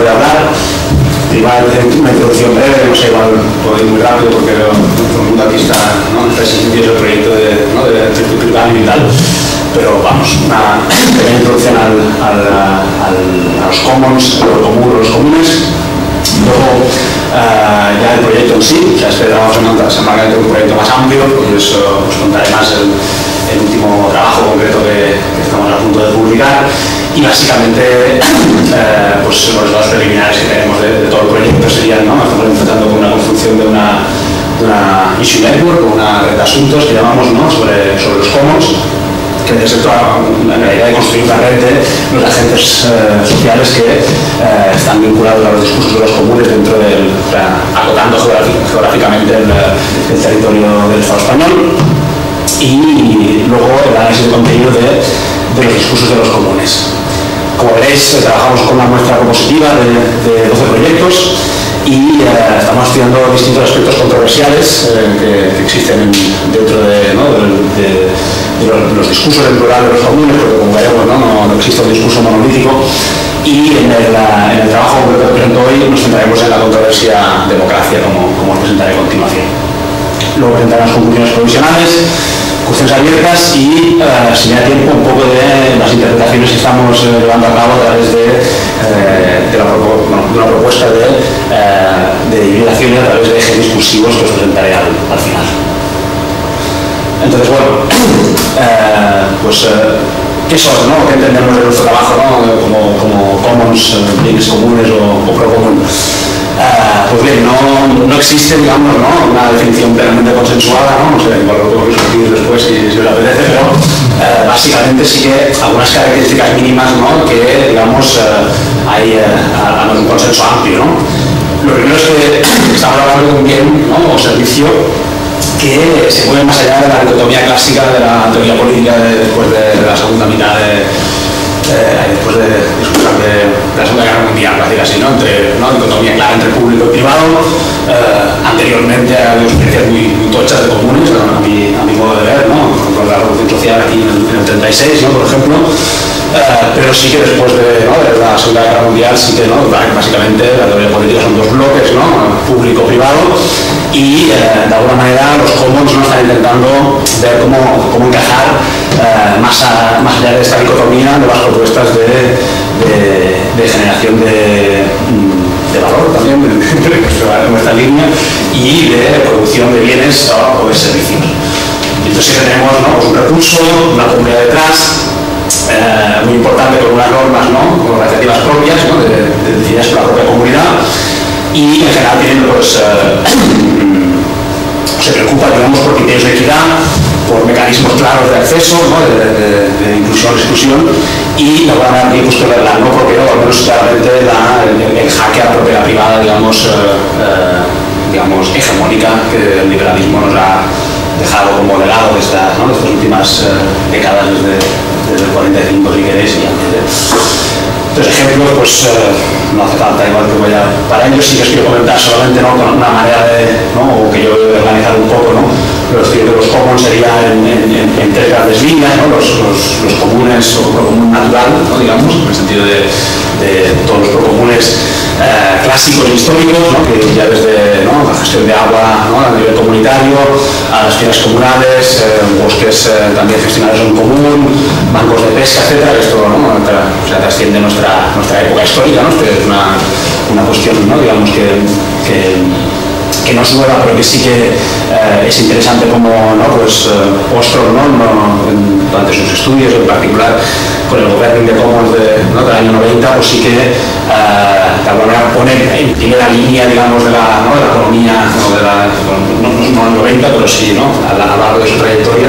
poder hablar. Igual una introducción breve, no sé, igual puedo ir muy rápido porque todo el mundo aquí está, ¿no? Está el proyecto de, ¿no? de, de y tal. Pero vamos, una pequeña introducción al, al, al, a los commons, a los comunes, los comunes Luego, uh, ya el proyecto en sí, ya esperamos en otra semana que un proyecto más amplio, por eso os contaré más el, el último trabajo concreto que, que, estamos a punto de publicar y básicamente eh, pues los dos preliminares que tenemos de, de, todo el proyecto serían, ¿no? estamos empezando con una construcción de una, de una issue network, una red de asuntos que llamamos ¿no? sobre, sobre los commons que es la idea de construir una red de los agentes eh, sociales que eh, están vinculados a los discursos de los comunes dentro del, acotando geográficamente el, territorio del Estado español y luego el análisis de contenido de los discursos de los comunes. Como veréis, trabajamos con una muestra compositiva de, de 12 proyectos y eh, estamos estudiando distintos aspectos controversiales eh, que, existen dentro de, los, discursos en plural de los comunes, porque como veremos no, no, existe un discurso monolítico. Y en el, en el trabajo que presento hoy nos centraremos en la controversia democracia, como, como os presentaré a continuación. Luego presentaré las conclusiones provisionales cuestiones abiertas y, uh, si me da tiempo, un poco de las interpretaciones que estamos uh, llevando a cabo a través de, de, la, una propuesta de, de hibridación a través de ejes discursivos que os presentaré al final. Entonces, bueno, pues, ¿qué son? No? ¿Qué entendemos de nuestro trabajo no? como, como commons, bienes comunes o, o? Uh, pues bien, no, no existe, digamos, ¿no? una definición plenamente consensuada, ¿no? no sé, igual lo tengo que discutir después si, si os apetece, pero básicamente sí que algunas características mínimas ¿no? que, digamos, uh, hay un consenso amplio. ¿no? Lo primero es que estamos hablando de un bien ¿no? o servicio que se mueve más allá de la dicotomía clásica de la teoría política de, después de, la segunda mitad de eh, después de de, la Segunda Guerra Mundial, por decir así, ¿no? entre ¿no? dicotomía clara entre público y privado. Eh, anteriormente ha habido experiencias muy, tochas de comunes, a, mi, modo de ver, ¿no? con la revolución social aquí en el, en el 36, ¿no? por ejemplo. Eh, pero sí que después de, la Segunda Guerra Mundial sí que ¿no? básicamente la teoría política son dos bloques, ¿no? público-privado, y eh, de alguna manera los commons ¿no? están intentando ver cómo, cómo encajar más, más, allá de esta dicotomía de las propuestas de, de generación de, de, valor también en nuestra, línea y de producción de bienes o de servicios. Entonces que tenemos ¿no? pues un recurso, una comunidad detrás, eh, muy importante con unas normas ¿no? con iniciativas propias ¿no? de, de, por la propia comunidad y en general tienen pues, eh, se preocupa digamos, por criterios de equidad, por mecanismos claros de acceso, ¿no? de, de, de, inclusión exclusión y la van a pues, la no propiedad, o al menos claramente la, el, el, a propiedad privada, digamos, eh, eh, digamos, hegemónica que el liberalismo nos ha dejado como legado de estas, ¿no? de estas últimas eh, décadas desde, desde el 45 si queréis y antes entonces, ejemplos, pues eh, no hace falta igual que voy a... Para ellos sí que os quiero comentar solamente ¿no? con una manera de, ¿no? o que yo he organizado un poco, ¿no? Los, los comunes serían en, en, en, tres grandes líneas, ¿no? los, los, los comunes o común natural, ¿no? digamos, en el sentido de, todos los procomunes eh, clásicos e históricos, ¿no? que ya desde ¿no? la gestión de agua a nivel comunitario, a las finas comunales, eh, bosques también gestionados en común, bancos de pesca, etc. Esto ¿no? o sea, trasciende nuestra, nuestra época histórica, ¿no? es una, una cuestión ¿no? digamos que que no es nueva, pero que sí que eh, es interesante como ¿no? pues, eh, Ostrom ¿no? durante sus estudios, en particular con el gobierno de Commons ¿no? del año 90, pues sí que eh, de alguna manera pone en primera línea digamos, de, la, ¿no? de la economía, no, de la, no, no, el 90, pero sí ¿no? a, lo largo de su trayectoria,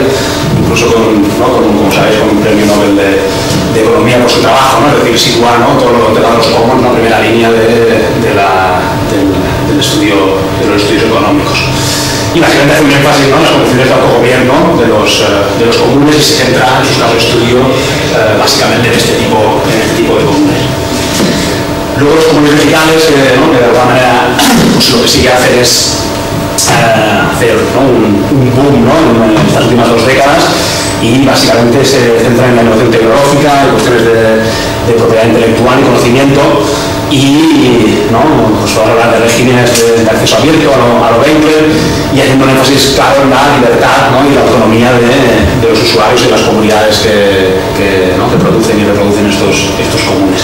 incluso con, ¿no? con como con un premio Nobel de, Economía por su trabajo, ¿no? es decir, sitúa ¿no? todo lo que los Commons en primera línea de, de la, estudio de los estudios económicos. Básicamente hace un énfasis ¿no? en las condiciones de autogobierno de los, uh, de los comunes y se centra en sus casos de estudio uh, básicamente en este, tipo, en este tipo de comunes. Luego los comunes verticales, que, ¿no? de alguna manera pues, lo que sí que hacen es uh, hacer ¿no? un, boom ¿no? en, estas últimas dos décadas y básicamente se centra en la innovación tecnológica, en cuestiones de propiedad intelectual y conocimiento y ¿no? pues hablar de regímenes de, acceso abierto a lo, a lo y haciendo un énfasis claro en la libertad ¿no? y la autonomía de, de, los usuarios y las comunidades que, que, ¿no? que producen y reproducen estos, estos comunes.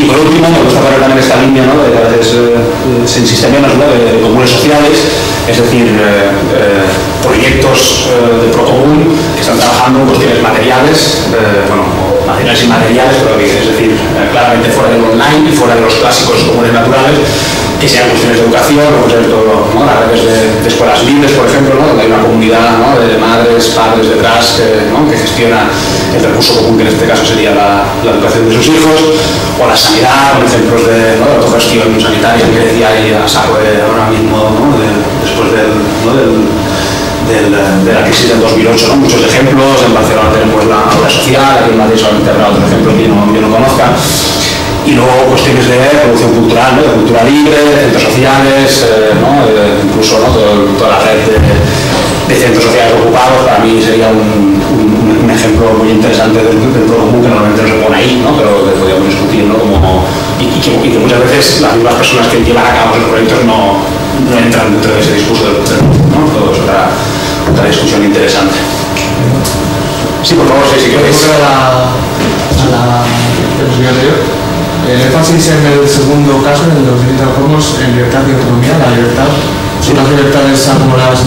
Y por último, me gusta poner también esta línea de que a eh, de, de, comunes sociales, es decir, eh, eh, proyectos de procomún que están trabajando en cuestiones materiales, bueno, materiales y materiales, pero es decir, claramente fuera del online y fuera de los clásicos comunes naturales, que sean cuestiones de educación, por ejemplo, ¿no? a través de, de, escuelas libres, por ejemplo, ¿no? donde hay una comunidad ¿no? de madres, padres detrás que, gestiona el recurso común, que en este caso sería la, la educación de sus hijos, o la sanidad, con ejemplos de, de autogestión sanitaria que decía ahí a saco de, ahora mismo, de, después del de la crisis del 2008, ¿no? muchos ejemplos, en Barcelona tenemos la obra social, aquí en Madrid solamente habrá otro ejemplo que yo no, yo no conozca, y luego cuestiones de producción cultural, de cultura libre, de centros sociales, eh, de, incluso toda la red de, centros sociales ocupados, para mí sería un, ejemplo muy interesante del, del común que normalmente no se pone ahí, pero que podríamos discutir ¿no? Como, y, y, que, y, que, muchas veces las mismas personas que llevan a cabo esos proyectos no, no entran dentro de ese discurso del, del ¿no? Todo es otra, otra discusión interesante. Sí, por favor, sí, si queréis. A la, a la anterior. El énfasis en el segundo caso, en los delitos en libertad y autonomía, la libertad ¿Son las libertades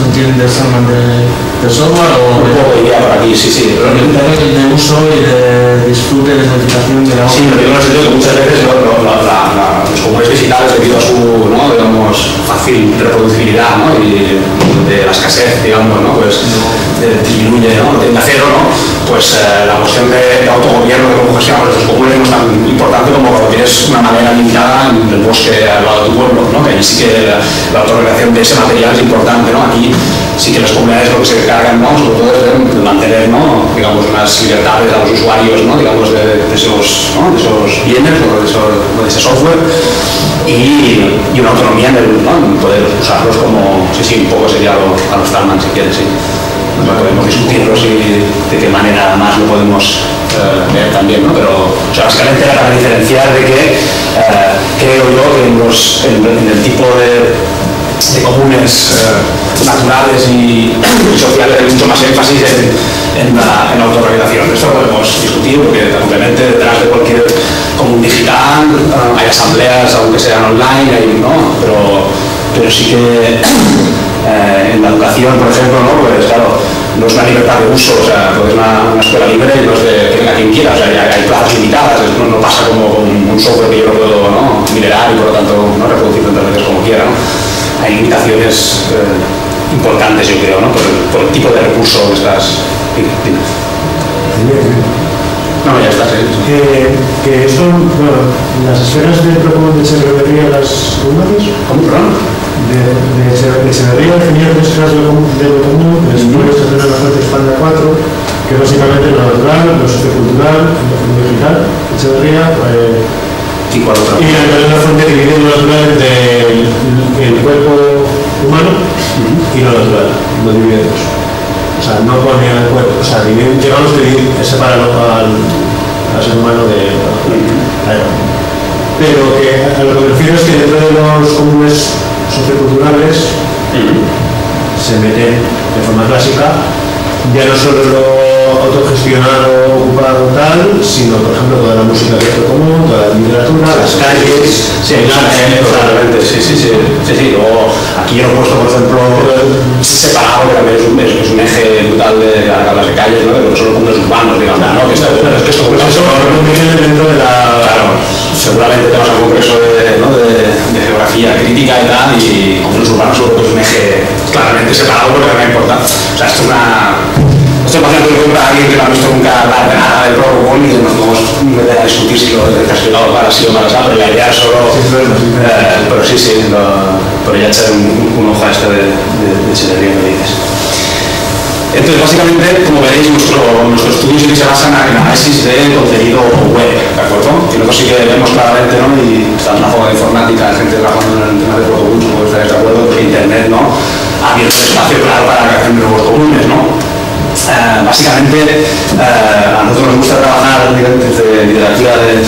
entienden del Salman de, de software o un poco iría por aquí, sí, sí. Pero de uso y de disfrute, de modificación de la Sí, lo digo en el sentido que muchas veces los comunes digitales debido a su, ¿no? digamos, fácil reproducibilidad ¿no? y de la escasez, digamos, ¿no? pues disminuye, ¿no? tiende a cero, ¿no? pues eh, la cuestión de, de, autogobierno, de cómo gestionamos estos comunes no es tan importante como cuando tienes una manera limitada en el bosque al lado de tu pueblo, ¿no? que ahí sí que la, la autorregulación de ese material es importante, ¿no? Aquí sí que las comunidades lo que se cargan, ¿no? Sobre todo es de mantener. Digamos, unas libertades a los usuarios. Digamos, de, esos, de esos bienes o de, ese software y, y, una autonomía en, el, en poder usarlos como, sí, sí, un poco sería lo, a los Talman, si quieres, sí. Podemos discutirlo si de qué manera más lo podemos eh, ver también, ¿no? Pero o sea, básicamente era para diferenciar de que eh, creo yo que en, los, en el tipo de de comunes eh, naturales y, sociales hay mucho más énfasis en, la, en la autorregulación. Esto lo podemos discutir porque obviamente detrás de cualquier común digital eh, hay asambleas, aunque sean online, hay, ¿no? pero, pero sí que eh, en la educación, por ejemplo, ¿no? pues claro, no es una libertad de uso, o sea, pues una, una escuela libre y no es de que quien quiera, o sea, hay plazas limitadas, no, pasa como un software que yo no puedo ¿no? minerar y por lo tanto no reproducir tantas veces como quiera. ¿no? Hay limitaciones eh, importantes, yo creo, ¿no? por, el, por, el, tipo de recurso que estás. No, ya está, sí. Que, que son, bueno, las esferas de Procomún de Echeverría, las comunes. ¿Cómo, perdón? De, de, de Echeverría definieron esferas de Procomún, después se la fuente Espalda 4, que básicamente lo natural, lo sociocultural, lo digital, Echeverría, eh, y cuál otra. Y la, la fuente divide lo natural del el cuerpo humano y lo natural, lo divide dos. O sea, no pone el cuerpo, o sea, divide, digamos que separa al, al ser humano de. -huh. Pero que a lo que me refiero es que dentro de los comunes socioculturales uh -huh. se meten de forma clásica ya no solo lo autogestionado, ocupado tal, sino por ejemplo toda la música que común, toda la literatura, las calles, sí, no, totalmente, sí, sí, sí, sí, sí, o aquí yo he puesto por ejemplo separado, que también es un, es un eje brutal de las de calles, ¿no? que no son los urbanos, digamos, ¿no? que está, bueno, es que esto, pues eso, dentro de la... Claro, seguramente tenemos algún congreso de, ¿no? de, de, geografía crítica y tal, y comunes urbanos sobre todo es un eje claramente separado porque no importa, o sea, esto es una estoy pasando de compra a alguien que no ha visto nunca hablar de nada del Procomún y nos podemos meter a discutir si lo he castigado para sí o para pero la idea es solo... Sí. Eh, pero sí, sí, lo, pero ya echar un, un, ojo a esto de, de, de que dices. Entonces, básicamente, como veréis, nuestro, nuestro estudio sí que se basa en análisis de contenido web, ¿de acuerdo? Y nosotros sí que vemos claramente, ¿no? Y está una forma de informática, gente trabajando en el tema de supongo que estaréis de acuerdo, porque Internet, ¿no? Ha abierto espacio claro para la creación de nuevos comunes, ¿no? Eh, básicamente, eh, a nosotros nos gusta trabajar desde literatura de,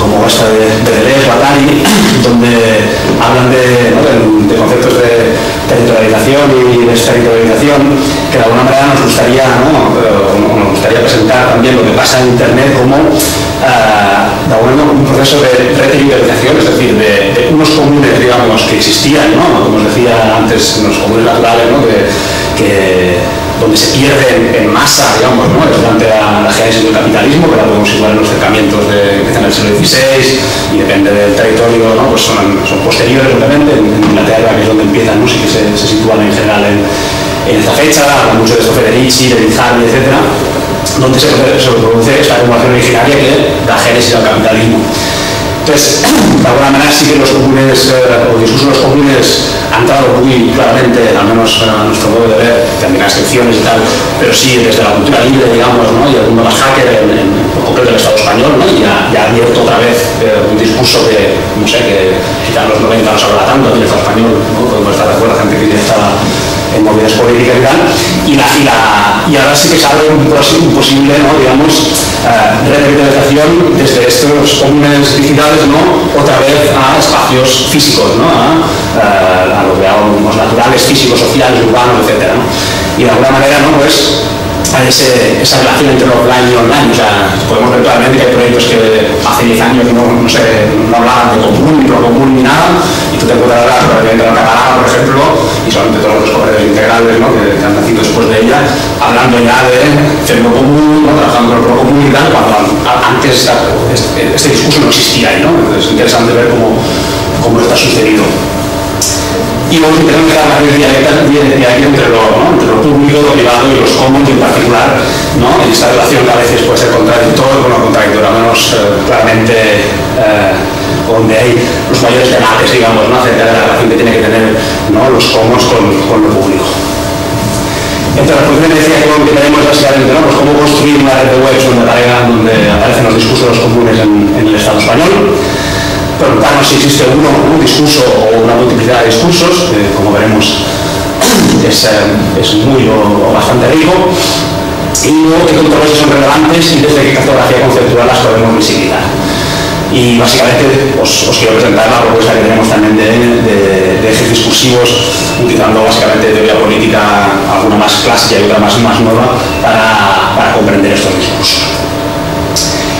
como esta de, de Deleuze o donde hablan de, de, conceptos de territorialización y desterritorialización, que de alguna manera nos gustaría, ¿no? Eh, nos gustaría presentar también lo que pasa en Internet como un proceso de reteritorialización, es decir, de unos comunes, digamos, que existían, ¿no? como os decía antes, los comunes naturales, ¿no? donde se pierden en masa, digamos, durante la, la génesis del capitalismo, que la podemos situar en los acercamientos de, que están en el siglo XVI y depende del territorio, ¿no? pues son, posteriores, obviamente, en, Inglaterra, que es donde empiezan, ¿no? sí que se, sitúan en general en, en esta fecha, mucho de esto Federici, de Bizarri, etc., donde se, se produce esta acumulación originaria que da génesis al capitalismo. Entonces, de alguna manera sí que los comunes, eh, o discursos los comunes han entrado muy claramente, al menos a nuestro modo de ver, también excepciones y tal, pero sí desde la cultura libre, digamos, y el mundo más hacker, en, en, concreto el Estado español, y ha, ya ha abierto otra vez eh, un discurso que, no sé, que quizás en los 90 no se habla tanto, el Estado español, ¿no? podemos estar de acuerdo, gente que ya estaba en movidas políticas y tal, y, la, la, ahora sí que se abre un, posible, ¿no? digamos, revitalización desde estos comunes digitales otra vez a espacios físicos, ¿no? a, uh, a lo que llamamos naturales, físicos, sociales, urbanos, etc. ¿no? Y de alguna manera, ¿no? pues, a ese, esa relación entre offline y online. O sea, podemos ver claramente que hay proyectos que hace 10 años no, no, sé, no hablaban de común, ni procomún, ni nada, y tú te encontrarás probablemente en catalán, por ejemplo, y solamente todos los correos integrales ¿no? que, han nacido después de ella, hablando ya de centro común, ¿no? trabajando con el procomún y tal, cuando antes este, este discurso no existía ahí, ¿no? Es interesante ver cómo, cómo está sucedido y luego tenemos que dar más dialécticas entre lo, entre lo público, lo privado y los comuns en particular, ¿no? en esta relación que a veces puede ser contradictoria con lo contradictorio, al menos eh, claramente eh, donde hay los mayores debates, digamos, ¿no? acerca de la relación que tiene que tener los comuns con, con lo público. Entonces, pues me decía que lo que tenemos básicamente, ¿no? Pues cómo construir una red de webs donde, donde aparecen los discursos comunes en, en el Estado español, preguntarnos si existe uno, un discurso o una multiplicidad de discursos, eh, como veremos es, eh, es muy o, o, bastante rico, y luego qué controversias son relevantes y desde qué cartografía conceptual las podemos visibilizar. Y básicamente os, os, quiero presentar la propuesta que tenemos también de, de, de ejes discursivos, utilizando básicamente teoría política, alguna más clásica y otra más, más nueva, para, para comprender estos discursos.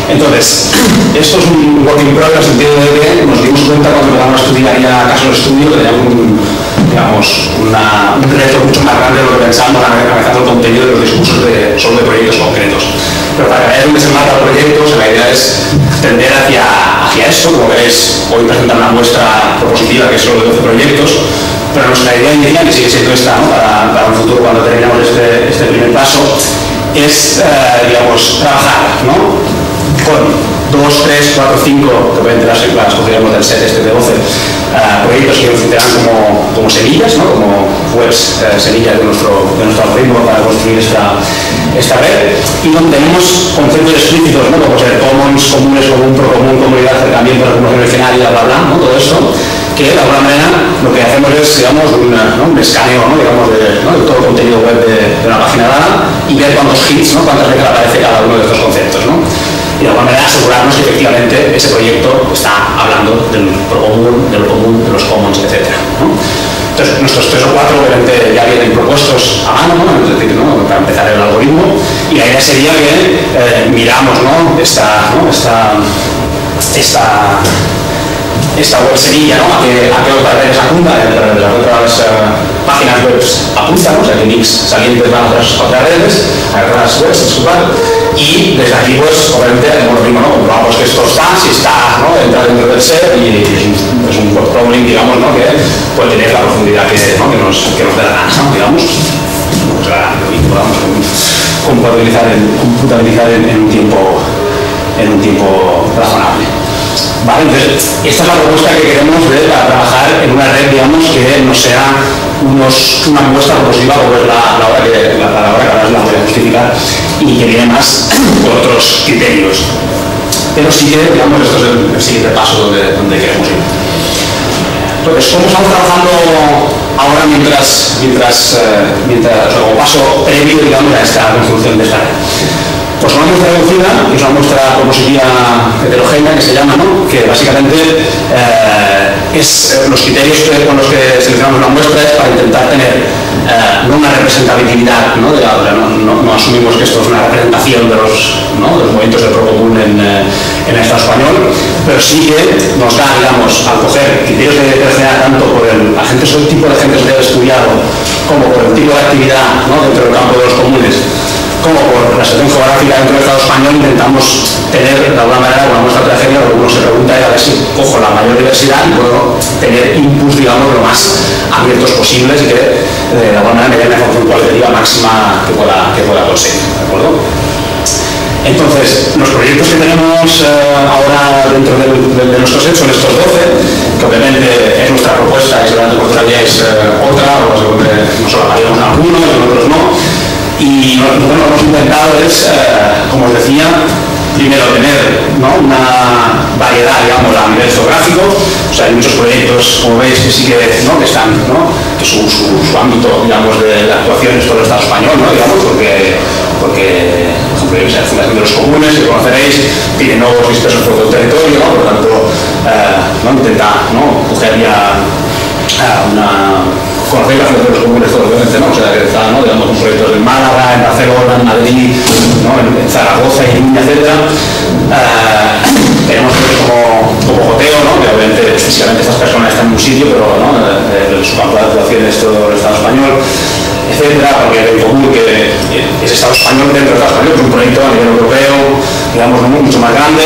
Entonces, esto es un work in progress en el sentido de que nos dimos cuenta cuando empezamos a estudiar ya casos de estudio que teníamos un, digamos, un reto mucho más grande de lo que pensábamos analizando el contenido de los discursos de proyectos concretos. Pero para ver dónde se mata el proyecto, la idea es tender hacia, hacia esto, como veréis, hoy presentar una muestra propositiva que es solo de 12 proyectos, pero nuestra idea inicial, que sigue siendo esta, ¿no? para, para un futuro cuando terminamos este, este primer paso, es, eh, digamos, trabajar, ¿no? Con 2, 3, 4, 5, que pueden tener las cogeremos del set este de 12, uh, proyectos que funcionarán como, como semillas, ¿no? como webs, uh, semillas de nuestro, de nuestro algoritmo para construir esta, esta red, y donde tenemos conceptos explícitos, ¿no? como ser commons, comunes, común, procomún, comunidad, acercamiento, recursos regionales, bla, bla, ¿no? todo esto, que de alguna manera lo que hacemos es, digamos, un, ¿no? un escaneo, ¿no? digamos, de, todo el contenido web de, de una página dada y ver cuántos hits, cuántas veces aparece cada uno de estos conceptos. Y de alguna manera asegurarnos que efectivamente ese proyecto está hablando del procomún, de lo común, de los commons, etc. Entonces, nuestros tres o cuatro obviamente ya vienen propuestos a mano, ¿no? es decir, para empezar el algoritmo, y la idea sería que eh, miramos esta, ¿no? esta, esta esta web semilla, ¿no? a qué, a qué otras redes apunta, de, las otras uh, páginas web apunta, ¿no? o sea, que links salientes van a otras, otras redes, a otras webs, disculpad, y desde aquí, pues, obviamente, hacemos lo mismo, ¿no? Comprobamos que esto está, si está, ¿no? Entra dentro del set y es un, es un crawling, digamos, ¿no? Que puede tener la profundidad que, ¿no? que, nos, que nos dé la gana, digamos, pues, la, y podamos computabilizar, en, computabilizar en, en un tiempo en un tiempo razonable. ¿Vale? Entonces, esta es la propuesta que queremos ver para trabajar en una red, digamos, que no sea unos, una muestra propositiva, como es la, la hora que la, la, ahora la voy a justificar, y que viene más por otros criterios. Pero sí que, digamos, esto es el, el siguiente paso donde, donde queremos ir. Entonces, ¿cómo estamos trabajando ahora mientras, mientras, eh, mientras o sea, como paso previo, digamos, a esta construcción de esta red? Pues una muestra que es una muestra, como sería heterogénea, que se llama, ¿no? que básicamente eh, es los criterios con los que seleccionamos la muestra es para intentar tener eh, una representabilidad, ¿no? De la, no, no, asumimos que esto es una representación de los, de los movimientos del pro común en, en el Estado español, pero sí que nos da, digamos, al coger criterios de heterogeneidad tanto por el agente, el tipo de agentes que estudiado, como por el tipo de actividad dentro del campo de los comunes, como por la situación geográfica dentro del Estado español intentamos tener de alguna manera una muestra trayectoria, lo que uno se pregunta es a ver si cojo la mayor diversidad y puedo tener inputs, digamos, lo más abiertos posibles y que de alguna manera me dé la cualitativa máxima que pueda, que pueda conseguir. ¿de acuerdo? Entonces, los proyectos que tenemos eh, ahora dentro de, nuestro set son estos 12, que obviamente es nuestra propuesta y seguramente por es eh, otra, o seguramente nos haríamos en algunos y otros no y lo que hemos intentado es, eh, como os decía, primero tener una variedad, digamos, a nivel geográfico, o sea, hay muchos proyectos, como veis, que sí que, ¿no? que están, ¿no? que su, ámbito, digamos, de, actuación es todo el Estado español, ¿no? digamos, porque, porque por ejemplo, la Fundación de los Comunes, que conoceréis, tiene nuevos dispersos por todo el territorio, por lo tanto, eh, ¿no? intenta ¿no? coger ya eh, una conocéis la de los comunes todos, obviamente, ¿no? O sea, que está, ¿no? Digamos, un proyectos en Málaga, en Barcelona, en Madrid, ¿no? en, Zaragoza, y Niña, etc. Uh, tenemos como, como Joteo, ¿no? Que obviamente físicamente estas personas están en un sitio, pero ¿no? de, su campo de actuación es todo el Estado español, etcétera, porque el común que es Estado español dentro del Estado español, es un proyecto a nivel europeo, digamos, mucho más grande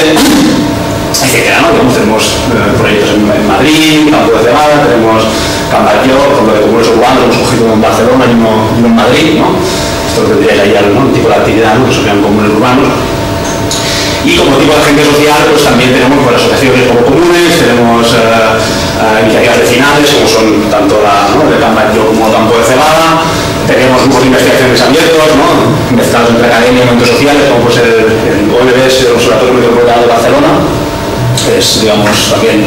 etcétera, ¿no? tenemos eh, proyectos en, en Madrid, Campo de Cebada, tenemos Cambayo, por ejemplo, de comunes urbanos, hemos cogido en Barcelona y uno, en Madrid, ¿no? Esto tendría ahí algún tipo de actividad, ¿no? Que serían comunes urbanos. Y como tipo de agente social, pues también tenemos pues, asociaciones como comunes, tenemos eh, eh, iniciativas vecinales, como son tanto la ¿no? de Cambayo como Campo de Cebada, tenemos grupos de investigaciones abiertos, ¿no? mezclados entre academia y movimientos sociales, como puede ser el ONBS, el Observatorio Metropolitano de Barcelona, es, digamos, también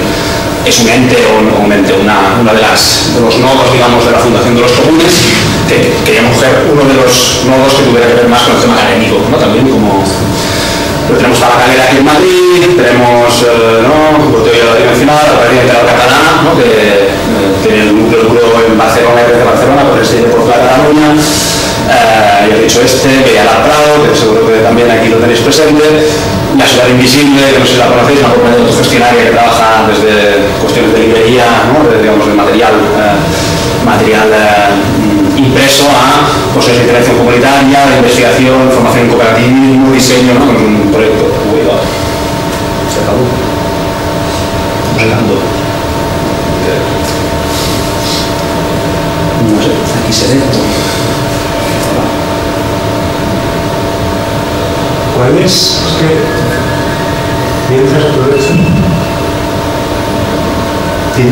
es un ente o un ente, una, una de, las, de los nodos, digamos, de la Fundación de los Comunes, que queríamos coger uno de los nodos que tuviera que ver más con el tema académico, ¿no? También como pero tenemos a la calera aquí en Madrid, tenemos, eh, ¿no? como te había mencionado, la Academia Catalana, ¿no? que eh, tiene el núcleo duro en Barcelona desde Barcelona, por el sello por Cataluña, eh, ya he dicho este, que ya la Prado, que seguro que también aquí lo tenéis presente, la Ciudad Invisible, que no sé si la conocéis, una compañía autogestionaria que trabaja desde cuestiones de librería, ¿no? digamos, de material, eh, material eh, impreso a cuestiones de interacción comunitaria, de investigación, formación en cooperativismo, diseño, ¿no? con un proyecto. Uy, se acabó. Recando. No sé, aquí se ve. ¿Cuál es? Es que mientras aprovecho. El,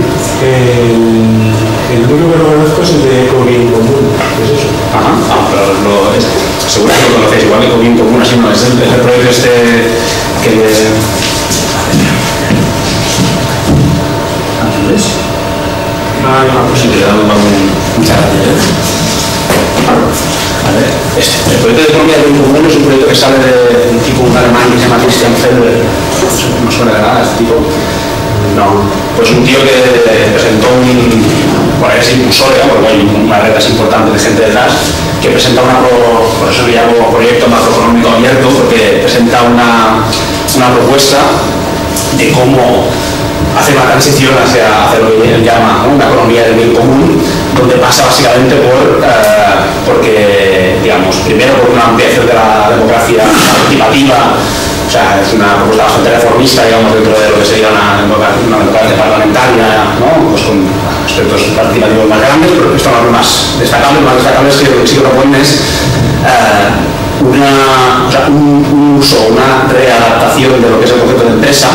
el único que no conozco es el de Ecobien Común. ¿Qué es eso? Ajá, ah, pero lo, es, seguro que lo conocéis. Igual Ecobien Común, así no es el, el proyecto este que le. Ah, no, pues sí, le damos un chat. El proyecto de economía de común es un proyecto que sale de un tipo, un alemán que se llama Christian Felber, no suena de nada este tipo. No, pues un tío que presentó un, bueno, es impulsor, digamos, hay una red así importante de gente detrás, que presenta una, por eso le llamo proyecto macroeconómico abierto, porque presenta una, una propuesta de cómo hacer una transición hacia, hacia lo que él llama una economía del bien común, donde pasa básicamente por, eh, porque, digamos, primero por una ampliación de la democracia participativa, o sea, es una propuesta bastante reformista, digamos, dentro de lo que sería una, democracia parlamentaria, ¿no? pues con aspectos participativos más grandes, pero esto es lo más destacable, lo más destacable es que lo que sí proponen es eh, una, un uso, una readaptación de lo que es el concepto de empresa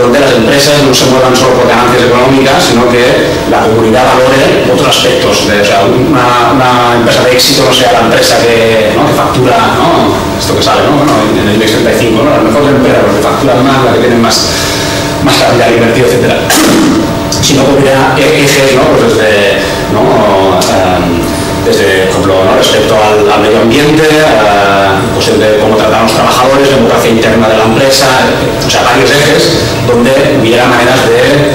donde las empresas no se muevan solo por ganancias económicas, sino que la comunidad valore otros aspectos. De, una, una, empresa de éxito no sea la empresa que, ¿no? que factura, ¿no? esto que sale ¿no? Bueno, en el IBEX 35, ¿no? las mejores empresas, las que facturan más, las que tienen más, más capital invertido, etc. Sino que hubiera ejes ¿no? pues desde, ¿no? Desde, por ejemplo, respecto al, medio ambiente, pues de cómo tratar a los trabajadores, democracia interna de la empresa, o sea, varios ejes donde hubiera maneras de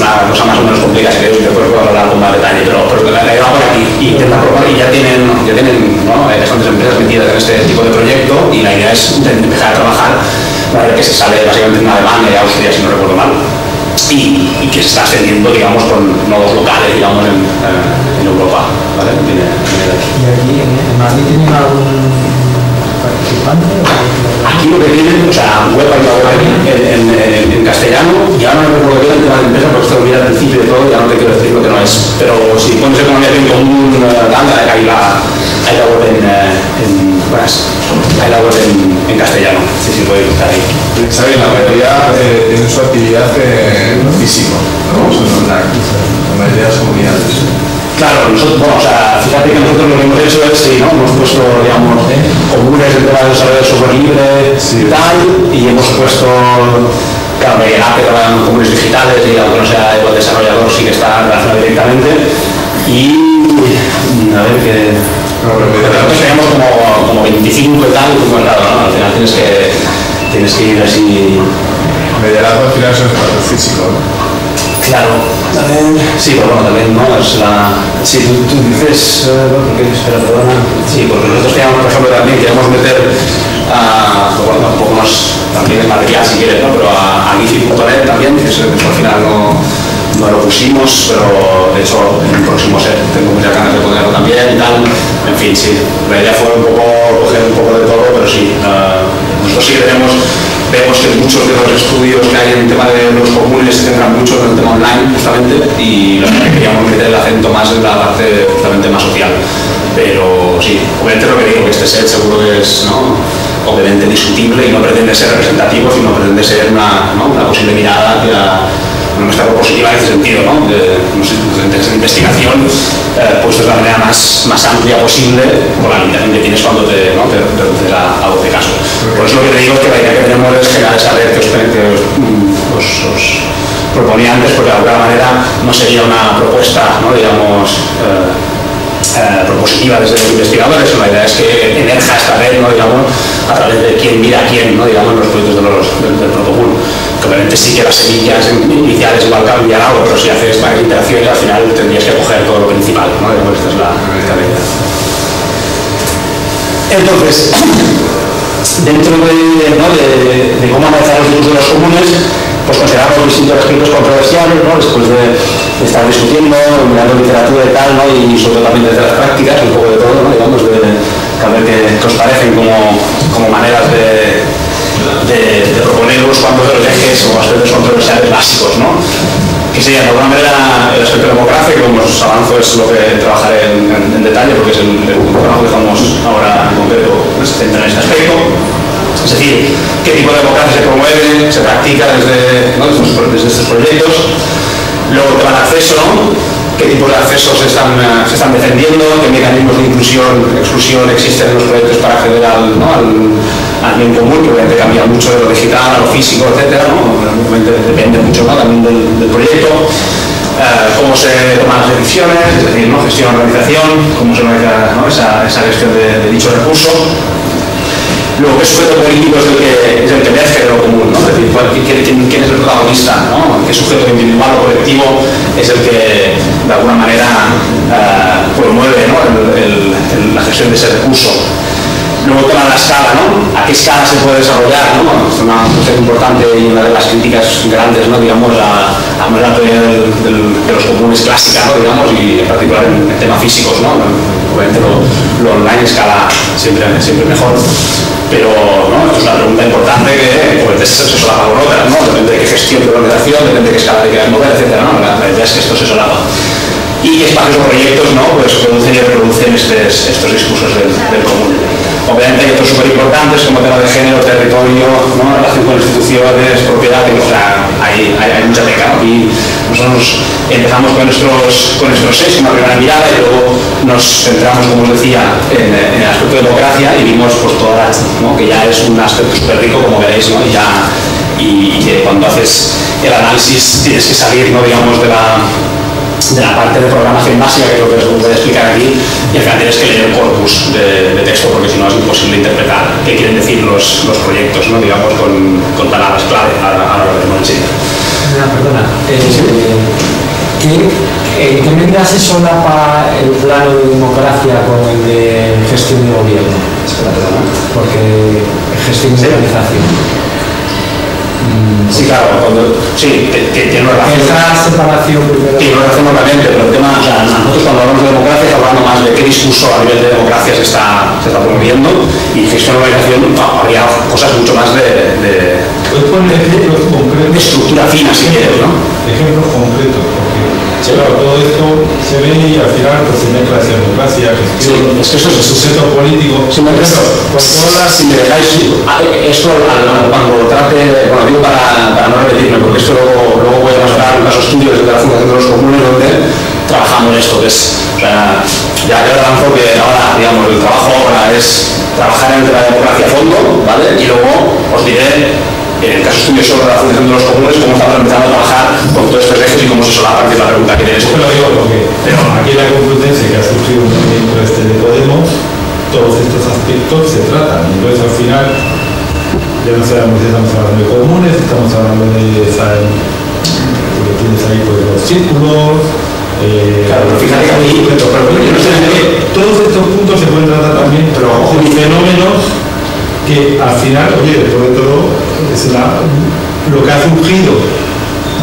una cosa más o menos complicada, que después puedo hablar con más detalle, pero, pero la idea por aquí y, y ya tienen, ya tienen ¿no? bastantes empresas metidas en este tipo de proyecto y la idea es empezar a trabajar para que se sale básicamente en Alemania y Austria, si no recuerdo mal, y, y, que se está extendiendo, digamos, con nodos locales, digamos, en, en Europa. ¿vale? ¿Y aquí en Madrid tienen algún participante? Aquí lo que tienen, o sea, web hay web en, en, en, castellano, ya no me recuerdo bien el tema de empresa, porque esto lo mira al principio de todo, ya no te quiero decir lo que no es. Pero si pones economía en común, anda, hay la, hay la web en, en hay la web en, en castellano, sí, sí, puede estar ahí. Saben, la mayoría eh, tiene su actividad en físico, ¿no? O sea, online, la mayoría de las comunidades. Claro, nosotros, bueno, o sea, fíjate que nosotros lo que hemos hecho es, sí, ¿no? Hemos puesto, digamos, comunes el tema del desarrollo de software libre Sí. y tal, y hemos puesto, claro, Miguel que trabaja en comunes digitales y aunque no sea igual desarrollador, sí que está relacionado directamente. Y, a ver, que... Pero nosotros teníamos como, como 25 y tal, y claro, ¿no? Al final tienes que, tienes que ir así. Medialado al final es un espacio físico, ¿no? Claro, también, sí, pero bueno, también, ¿no? Es la, si tú, tú dices, uh, ¿no? porque, espera, perdona, sí, porque nosotros teníamos, por ejemplo, también queríamos meter, a, bueno, un poco más, también de material si quieres, ¿no? Pero a, a también, que es, al final no no lo pusimos, pero de hecho en el próximo set tengo muchas ganas de ponerlo también y tal. En fin, sí, la idea fue un poco coger un poco de todo, pero sí, eh, nosotros sí que tenemos vemos que muchos de los estudios que hay en el tema de los comunes se centran mucho en el tema online justamente y queríamos meter el acento más en la parte justamente más social pero sí, obviamente lo que digo que este set seguro que es ¿no? obviamente discutible y no pretende ser representativo sino pretende ser una, ¿no? una posible mirada hacia una muestra propositiva en ese sentido, ¿no? de, sé, de investigación eh, puesto de la manera más, más amplia posible con la limitación que tienes cuando te, a, a 12 casos. Por eso lo que te digo es que la idea que tenemos es generar esa red que os, que mm, proponía antes, porque de alguna manera no sería una propuesta, ¿no? digamos, eh, eh, propositiva desde los investigadores, la idea es que emerja esta red, ¿no? digamos, a través de quién mira a quién, ¿no? digamos, los proyectos de los, del, del protocolo. Que las semillas iniciales igual cambian algo, pero si haces varias interacciones al final tendrías que coger todo lo principal, ¿no? Digamos, esta es la, esta. Entonces, dentro de, ¿no? de, de cómo analizar los los comunes, pues consideramos los distintos aspectos controversiales, ¿no? después de, estar discutiendo, mirando literatura y tal, ¿no? y sobre todo también desde las prácticas, un poco de todo, ¿no? digamos, de a ver qué, qué os parecen como, como maneras de, de, proponer unos cuantos de los ejes o aspectos controversiales básicos, ¿no? que sería de alguna manera el aspecto democrático, que como os avanzo es lo que trabajaré en, detalle, porque es el, el trabajo que estamos ahora en concreto, se centra en este aspecto. Es decir, qué tipo de democracia se promueve, se practica desde, ¿no? desde, estos, proyectos. Luego el tema de acceso, qué tipo de acceso se están, uh, se están defendiendo, qué mecanismos de inclusión, exclusión existen en los proyectos para acceder al, ¿no? al, al bien común, que obviamente cambia mucho de lo digital a lo físico, etcétera, ¿no? Obviamente depende mucho ¿no? también del, proyecto. Uh, cómo se toman las decisiones, es decir, ¿no? gestión, organización, cómo se organiza ¿no? esa, gestión de, de dicho recurso. Luego, ¿qué sujeto político es el que, es el que emerge de lo común? ¿no? Es decir, ¿quién, quién, es el protagonista? ¿no? ¿Qué sujeto individual o colectivo es el que, de alguna manera, uh, promueve ¿no? el, el, el, la gestión de ese recurso? Luego toda la escala, ¿no? ¿A qué escala se puede desarrollar? ¿no? Es una cuestión importante y una de las críticas grandes, ¿no? digamos, a, la de los comunes clásica, ¿no? digamos, y en particular en, en temas físicos, ¿no? Obviamente lo, online escala siempre, siempre mejor, pero ¿no? es una pregunta importante que pues, se solapa con otras, ¿no? Depende de qué gestión de la organización, depende de qué escala de quieras mover, etc. ¿no? La, la idea es que esto se solapa y espacios o proyectos ¿no? pues producen y reproducen estos, estos discursos del, del común. Obviamente hay otros súper importantes como tema de género, territorio, ¿no? relación con instituciones, propiedad, o hay, hay, hay mucha teca. ¿no? Y nosotros empezamos con nuestros, con nuestros seis, una primera mirada, y luego nos centramos, como os decía, en, el aspecto de democracia y vimos pues, toda la, ¿no? que ya es un aspecto súper rico, como veréis, ¿no? y, ya, y que cuando haces el análisis tienes que salir, ¿no? digamos, de la de la parte de programación básica, que es lo que os voy a explicar aquí, y al final tienes que leer el corpus de, de texto, porque si no es imposible interpretar qué quieren decir los, los proyectos, ¿no? digamos, con, con palabras clave. Ahora, ahora lo veremos enseguida. Una, perdona. Eh, ¿qué, ¿En qué medida se solapa el plano de democracia con el de gestión de gobierno? Espera, perdona. Porque gestión de organización. Sí, claro, cuando, sí, tiene relación. Esa separación primero. No lo hacemos realmente, pero el tema, o sea, nosotros cuando hablamos de democracia estamos hablando más de qué discurso a nivel de democracia se está, se está promoviendo y gestión de organización no, habría cosas mucho más de, de, Puedes poner ejemplos de concretos. estructura fina, si quieres, ¿no? Ejemplos concretos, claro, todo esto se ve y al final pues, se mezcla hacia democracia, Sí, es que eso es sujeto político. Si me, si me dejáis, ah, esto cuando trate, bueno, digo para, para no repetirme, porque esto luego, luego voy a mostrar un caso estudio desde la Fundación de los Comunes donde trabajamos esto, que es, o sea, ya que lanzo que ahora, digamos, el trabajo ahora es trabajar entre la democracia a fondo, ¿vale? Y luego os diré, en el caso estudio sobre la Fundación de los Comunes, cómo estamos empezando a trabajar con todos estos ejes y cómo se solapa partir la pregunta que tienes. Lo digo porque Pero aquí en la Complutense que ha surgido un movimiento este de Podemos, todos estos aspectos se tratan. Entonces al final ya no sabemos si estamos hablando de comunes, estamos hablando de lo que tienes ahí pues los círculos. Eh, Claro, pero fíjate que aquí- pero, pero, pero no sé, que todos estos puntos se pueden tratar también, pero son fenómenos que al final, oye, después de todo, es la- lo que ha surgido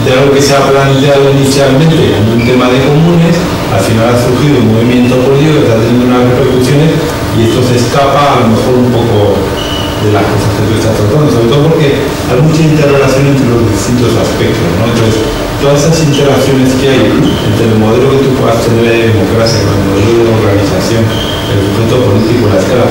de algo que se ha planteado inicialmente como un tema de comunes, al final ha surgido un movimiento político que está teniendo unas repercusiones y esto se escapa a lo mejor un poco de las cosas que tú estás tratando, sobre todo porque hay mucha interrelación entre los distintos aspectos. Entonces, todas esas interacciones que hay entre el modelo que tú puedas tener de democracia el modelo de organización, el sujeto político, la escala,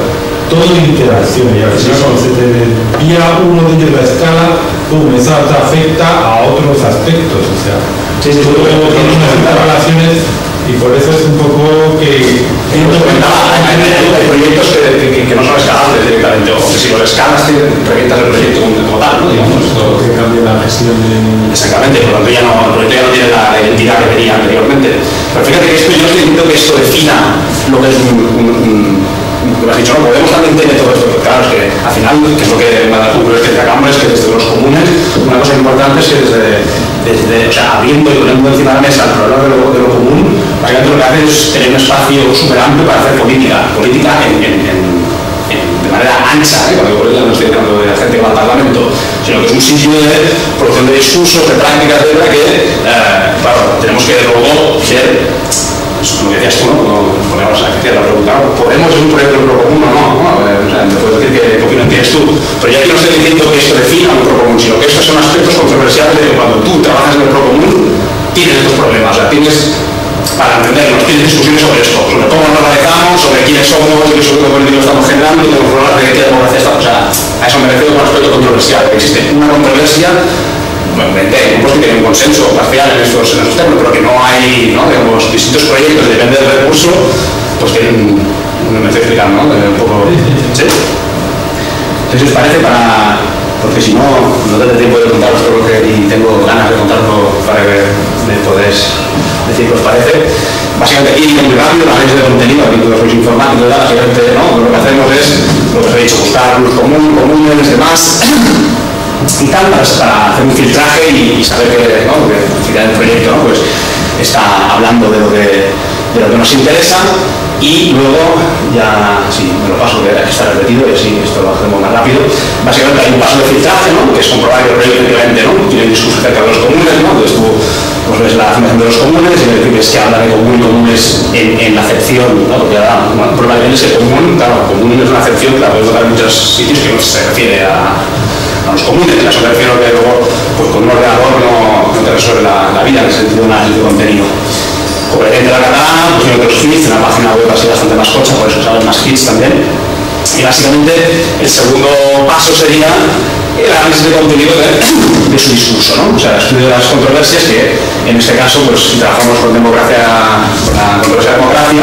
todo interacción y al final cuando se te desvía uno de la escala, pum, esa te afecta a otros aspectos, o sea, Sí, sí, todo tiene unas interrelaciones y por eso es un poco que... Hay, proyectos que, no son escalables directamente, o que si los escalas te revientas el proyecto como, tal, ¿no? Digamos, esto- que cambie la gestión de... Exactamente, por lo tanto ya no, el proyecto ya no tiene la identidad que tenía anteriormente. Pero fíjate que esto, yo diciendo que esto defina lo que es un, que has dicho, no podemos también tener todo esto, claro, es que al final, que es lo que da concluir que sacamos, es que desde los comunes, una cosa importante es que desde, desde o sea, abriendo y poniendo encima de la mesa el problema de lo, de lo común, básicamente lo que hace es tener un espacio súper amplio para hacer política, política de manera ancha, ¿eh? cuando digo política no estoy hablando de la gente que va al Parlamento, sino que es un sitio de producción de discursos, de prácticas, etcétera, que, eh, claro, tenemos que luego ser pues, como decías tú, ¿no? Poníamos a la pregunta, ¿no? ¿podemos es un proyecto del común o no? ¿no? O sea, me puedes decir qué, qué opinión tienes tú. Pero yo aquí no estoy diciendo que esto defina un común, sino que estos son aspectos controversiales de que cuando tú trabajas en el común tienes estos problemas. O sea, tienes, para entendernos, tienes discusiones sobre esto, sobre cómo nos organizamos, sobre quiénes somos, qué sujeto político estamos generando, tenemos problemas de qué democracia está. O sea, a eso me refiero con aspecto controversial, que existe una controversia bueno, hay grupos que tienen un consenso parcial en estos, en estos temas, pero que no hay, ¿no? digamos, distintos proyectos, depende del recurso, pues tienen, no me estoy explicando, ¿no? Un poco, ¿sí? Entonces, os parece, para, porque si no, no tendré tiempo de contaros todo lo que, y tengo ganas de contarlo para que me podáis decir qué os parece. Básicamente aquí, muy rápido, el análisis de contenido, aquí todos sois informáticos, básicamente, ¿no? Lo que hacemos es, lo que os he dicho, buscar los comunes, comunes, demás, y tal para, hacer un filtraje y, saber que, ¿no? Al final el proyecto ¿no? pues, está hablando de lo, que, de lo que nos interesa y luego ya, sí, me lo paso que está repetido y así esto lo hacemos más rápido. Básicamente hay un paso de filtraje, ¿no? que es comprobar que el proyecto efectivamente ¿no? tiene un discurso acerca de los comunes, ¿no? entonces tú pues, ves la fundación de los comunes y ves que habla de común y comunes en, en la acepción, ¿no? porque ahora bueno, probablemente ese común, claro, común es una acepción que la puedes notar en muchos sitios que no se refiere a los comunes, a me refiero que luego pues con un ordenador no, no te resuelve la, la vida en el sentido de análisis de contenido. Completamente la catalana, pues tiene otros hits, una página web así bastante más cocha, por eso salen más hits también. Y básicamente el segundo paso sería el análisis de contenido de, de su discurso, ¿no? O sea, el estudio de las controversias que en este caso, pues si trabajamos con democracia, con la controversia de democracia,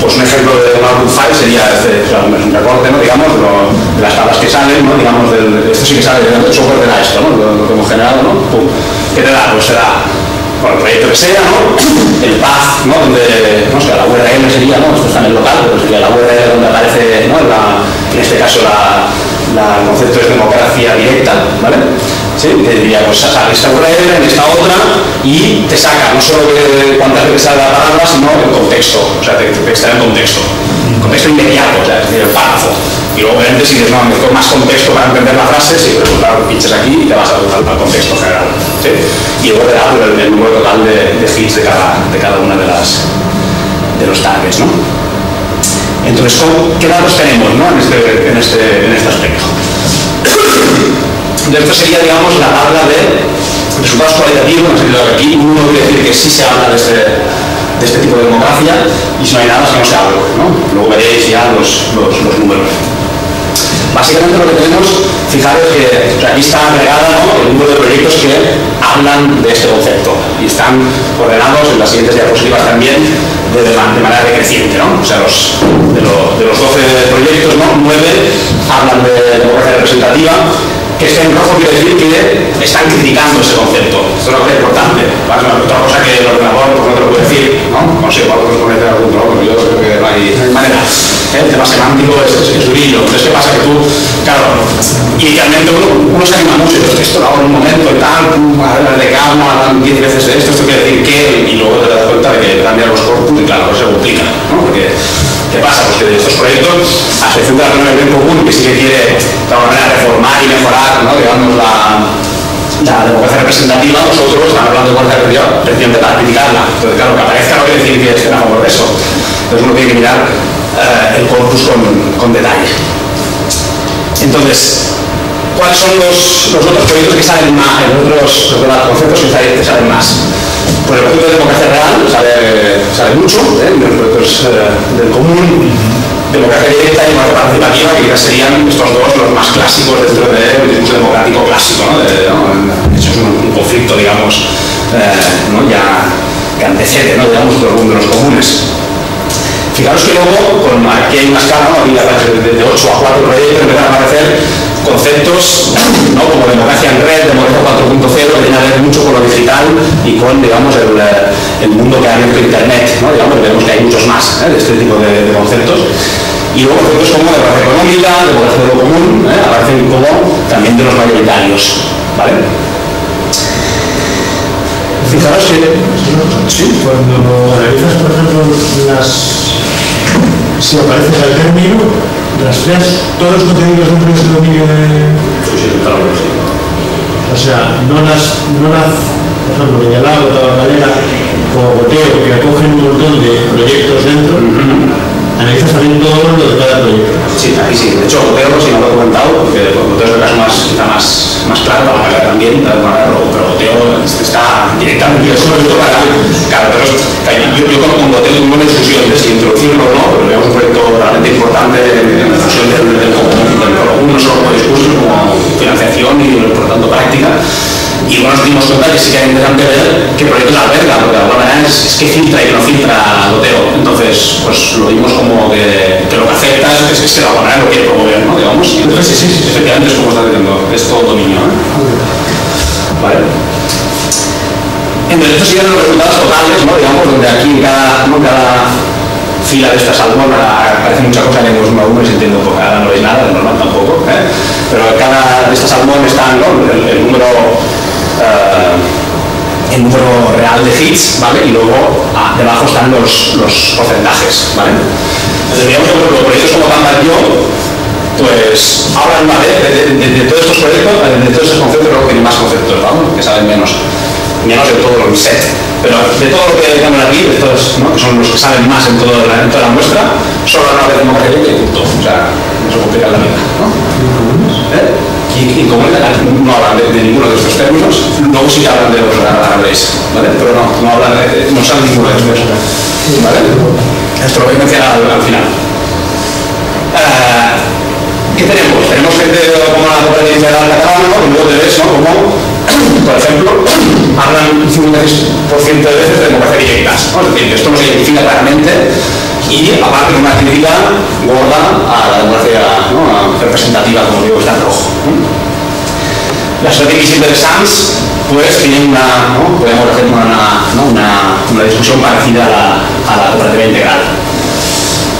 pues un ejemplo de output file sería este, o sea, un recorte, ¿no? digamos, de las tablas que salen, ¿no? digamos, esto sí que sale, el software te da esto, ¿no? Lo, generado, ¿no? ¿Qué te da? Pues te da con el proyecto que sea, ¿no? El PAZ, ¿no? Donde, no sé, la URL sería, ¿no? Esto está en el local, pero sería la URL donde aparece, ¿no? En este caso la, el concepto es democracia directa, ¿vale? Sí, te diría, pues saca esta URL, en esta otra, y te saca no solo cuántas veces sale la palabra, sino el contexto, o sea, te, te extrae el contexto, contexto inmediato, o sea, es decir, el párrafo. Y luego, obviamente, si dices, no, más contexto para entender la frase, sí, pues claro, pinches aquí y te vas al, al- al contexto general. ¿sí? Y luego te da pues, el, el número total de, de hits de cada, de cada una de las de los targets, ¿no? Entonces, ¿cómo- ¿qué datos tenemos ¿no? en, este, en, este, en este aspecto? De esto sería, digamos, la tabla de resultados cualitativos, en el sentido aquí uno quiere decir que sí se habla de este, de este tipo de democracia y si no hay nada que no se habla, ¿no? Luego veréis ya los, los números. Básicamente lo que tenemos, fijaros que aquí está agregada el número de proyectos que hablan de este concepto y están ordenados en las siguientes diapositivas también de, de ma- de manera decreciente. ¿no? O sea, de los 12 proyectos, ¿no? 9 hablan de democracia representativa, que esté en rojo quiere decir que están criticando ese concepto. Esto es una cosa importante. ¿vale? Otra cosa que el ordenador pues, no te lo puede decir, ¿no? No sé, igual puedes poner algún trono, yo creo que no hay, manera. ¿eh? El tema semántico es, es, es. Entonces, ¿qué pasa? Que tú, claro, inicialmente uno, uno se anima mucho, pero esto lo hago en un momento y tal, ver, de calma, 10 veces de esto, esto quiere decir que, y luego te das cuenta de que cambian los corpus y claro, se complica, ¿no? Porque, ¿qué pasa? Pues que de estos proyectos, a excepción de la del común, que sí que quiere, de alguna manera, reformar y mejorar, digamos, la, democracia representativa, nosotros estamos hablando de democracia representativa para criticarla. Entonces, claro, que aparezca no quiere decir que estén a favor de eso. Entonces uno tiene que mirar eh, el corpus con, detalle. Entonces, ¿cuáles son los, los otros proyectos que salen más, los otros los conceptos que salen, más? Pues el concepto de democracia real sale, sale mucho, ¿eh? los proyectos eh, del común, democracia directa y participativa, que quizás serían estos dos los más clásicos dentro del discurso democrático clásico. ¿no? De- ¿no? Eso es un, conflicto, digamos, eh, ya que antecede, digamos, de los comunes. Fijaros que luego, aquí hay una escala, ¿no? aquí aparece de, de 8 a 4 proyectos, empiezan a aparecer conceptos como democracia en red, democracia 4.0, que tienen que ver mucho con lo digital y con digamos, el, mundo que ha abierto Internet. ¿no? Digamos, vemos que hay muchos más ¿eh? de este tipo de, de conceptos. Y luego conceptos como democracia económica, democracia de lo común, ¿eh? aparecen como también de los mayoritarios. ¿vale? Fijaros que... Sí, Cuando analizas, por ejemplo, las. si aparece el término, rastreas todos los contenidos dentro dese dominio de... Fuxilitado, sí. O sea, no las, no las, por ejemplo, Viñalado, Tabacalera, como goteo que acogen un montón de proyectos dentro, uh -huh. analizas también todo lo de cada proyecto. Sí, aquí sí. De hecho, goteo, si no lo he comentado, porque el es el caso más, quizá más, más claro, para la también, para pero Otero está directamente expuesto para... Claro, pero es- yo, yo con, con Otero tuve una discusión de si introducirlo o no, pero digamos un proyecto realmente importante en la fusión del, del común, no solo como discurso, como financiación y por tanto práctica. Y bueno, nos dimos cuenta que sí que era interesante ver qué proyectos alberga, porque de alguna manera es, es que filtra y que no filtra Loteo. Entonces, pues lo vimos como que, que lo que acepta es, es que de alguna manera lo quiere promover, ¿no? Digamos. Y entonces, sí, sí, sí, efectivamente es como está diciendo, es todo dominio. ¿eh? ¿Vale? Entonces, estos serían los resultados totales, ¿no? Digamos, donde aquí en cada, ¿no? cada fila de esta salmón aparece mucha cosa que no uno y entiendo, porque ahora no veis nada, es normal tampoco, ¿eh? pero cada de esta salmón está ¿no? el, el número eh, el número real de hits, ¿vale? Y luego ah, debajo están los, los porcentajes, ¿vale? Entonces, digamos que por proyectos como Yo pues hablan vez de, de- todos estos proyectos, de todos estos conceptos, luego tienen más conceptos, ¿vamos? Que saben menos, menos de todo el set. Pero de todo lo que llaman aquí, de todos, ¿no? que son los que saben más en, todo la, en toda la muestra, solo una vez democracia directa y punto. O sea, eso complica la vida, ¿no? ¿Eh? Y, como no hablan de, ninguno de estos términos, luego sí que hablan de los árabes, ¿vale? Pero no, no hablan de, no saben ninguno de estos, ¿vale? Esto lo voy a mencionar al, al final. Eh, ¿Qué tenemos? Tenemos gente como la cooperativa de la catalana, ¿no? Como ves, ¿no? Como, por ejemplo, hablan un 56% de veces de democracia directa. ¿no? Es decir, esto no se identifica claramente y aparte de una crítica gorda a la democracia representativa, como digo, está en rojo. las strategies interesantes pues tienen una, podemos hacer una, una, una discusión parecida a la, a la cooperativa integral.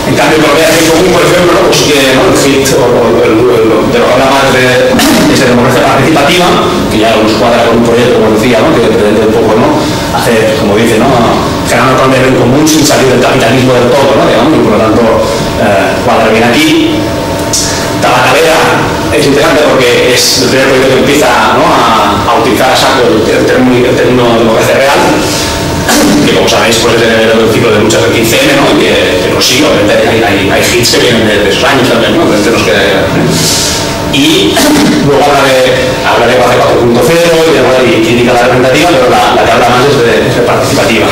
En cambio, con el común, por ejemplo, pues que ¿no? el HIT o, o el, el, de lo que habla más de, de democracia participativa, que ya nos cuadra con un proyecto, como decía, ¿no? que pretende un poco ¿no? hacer, como dice, ¿no? generar una economía en común sin salir del capitalismo del todo, ¿no? digamos, y por lo tanto eh, cuadra bien aquí. Tabacalera es interesante porque es el primer proyecto que empieza ¿no? a, a, utilizar a saco el, término, el término democracia real que como sabéis pues es el, ciclo de luchas del 15M ¿no? y que, que prosigue, obviamente hay, hay, hits que vienen de, de esos años también, ¿no? Obviamente nos queda, y luego hablaré, hablaré de 4.0 y de y crítica la representativa, pero la, la, que habla más es de, de participativa.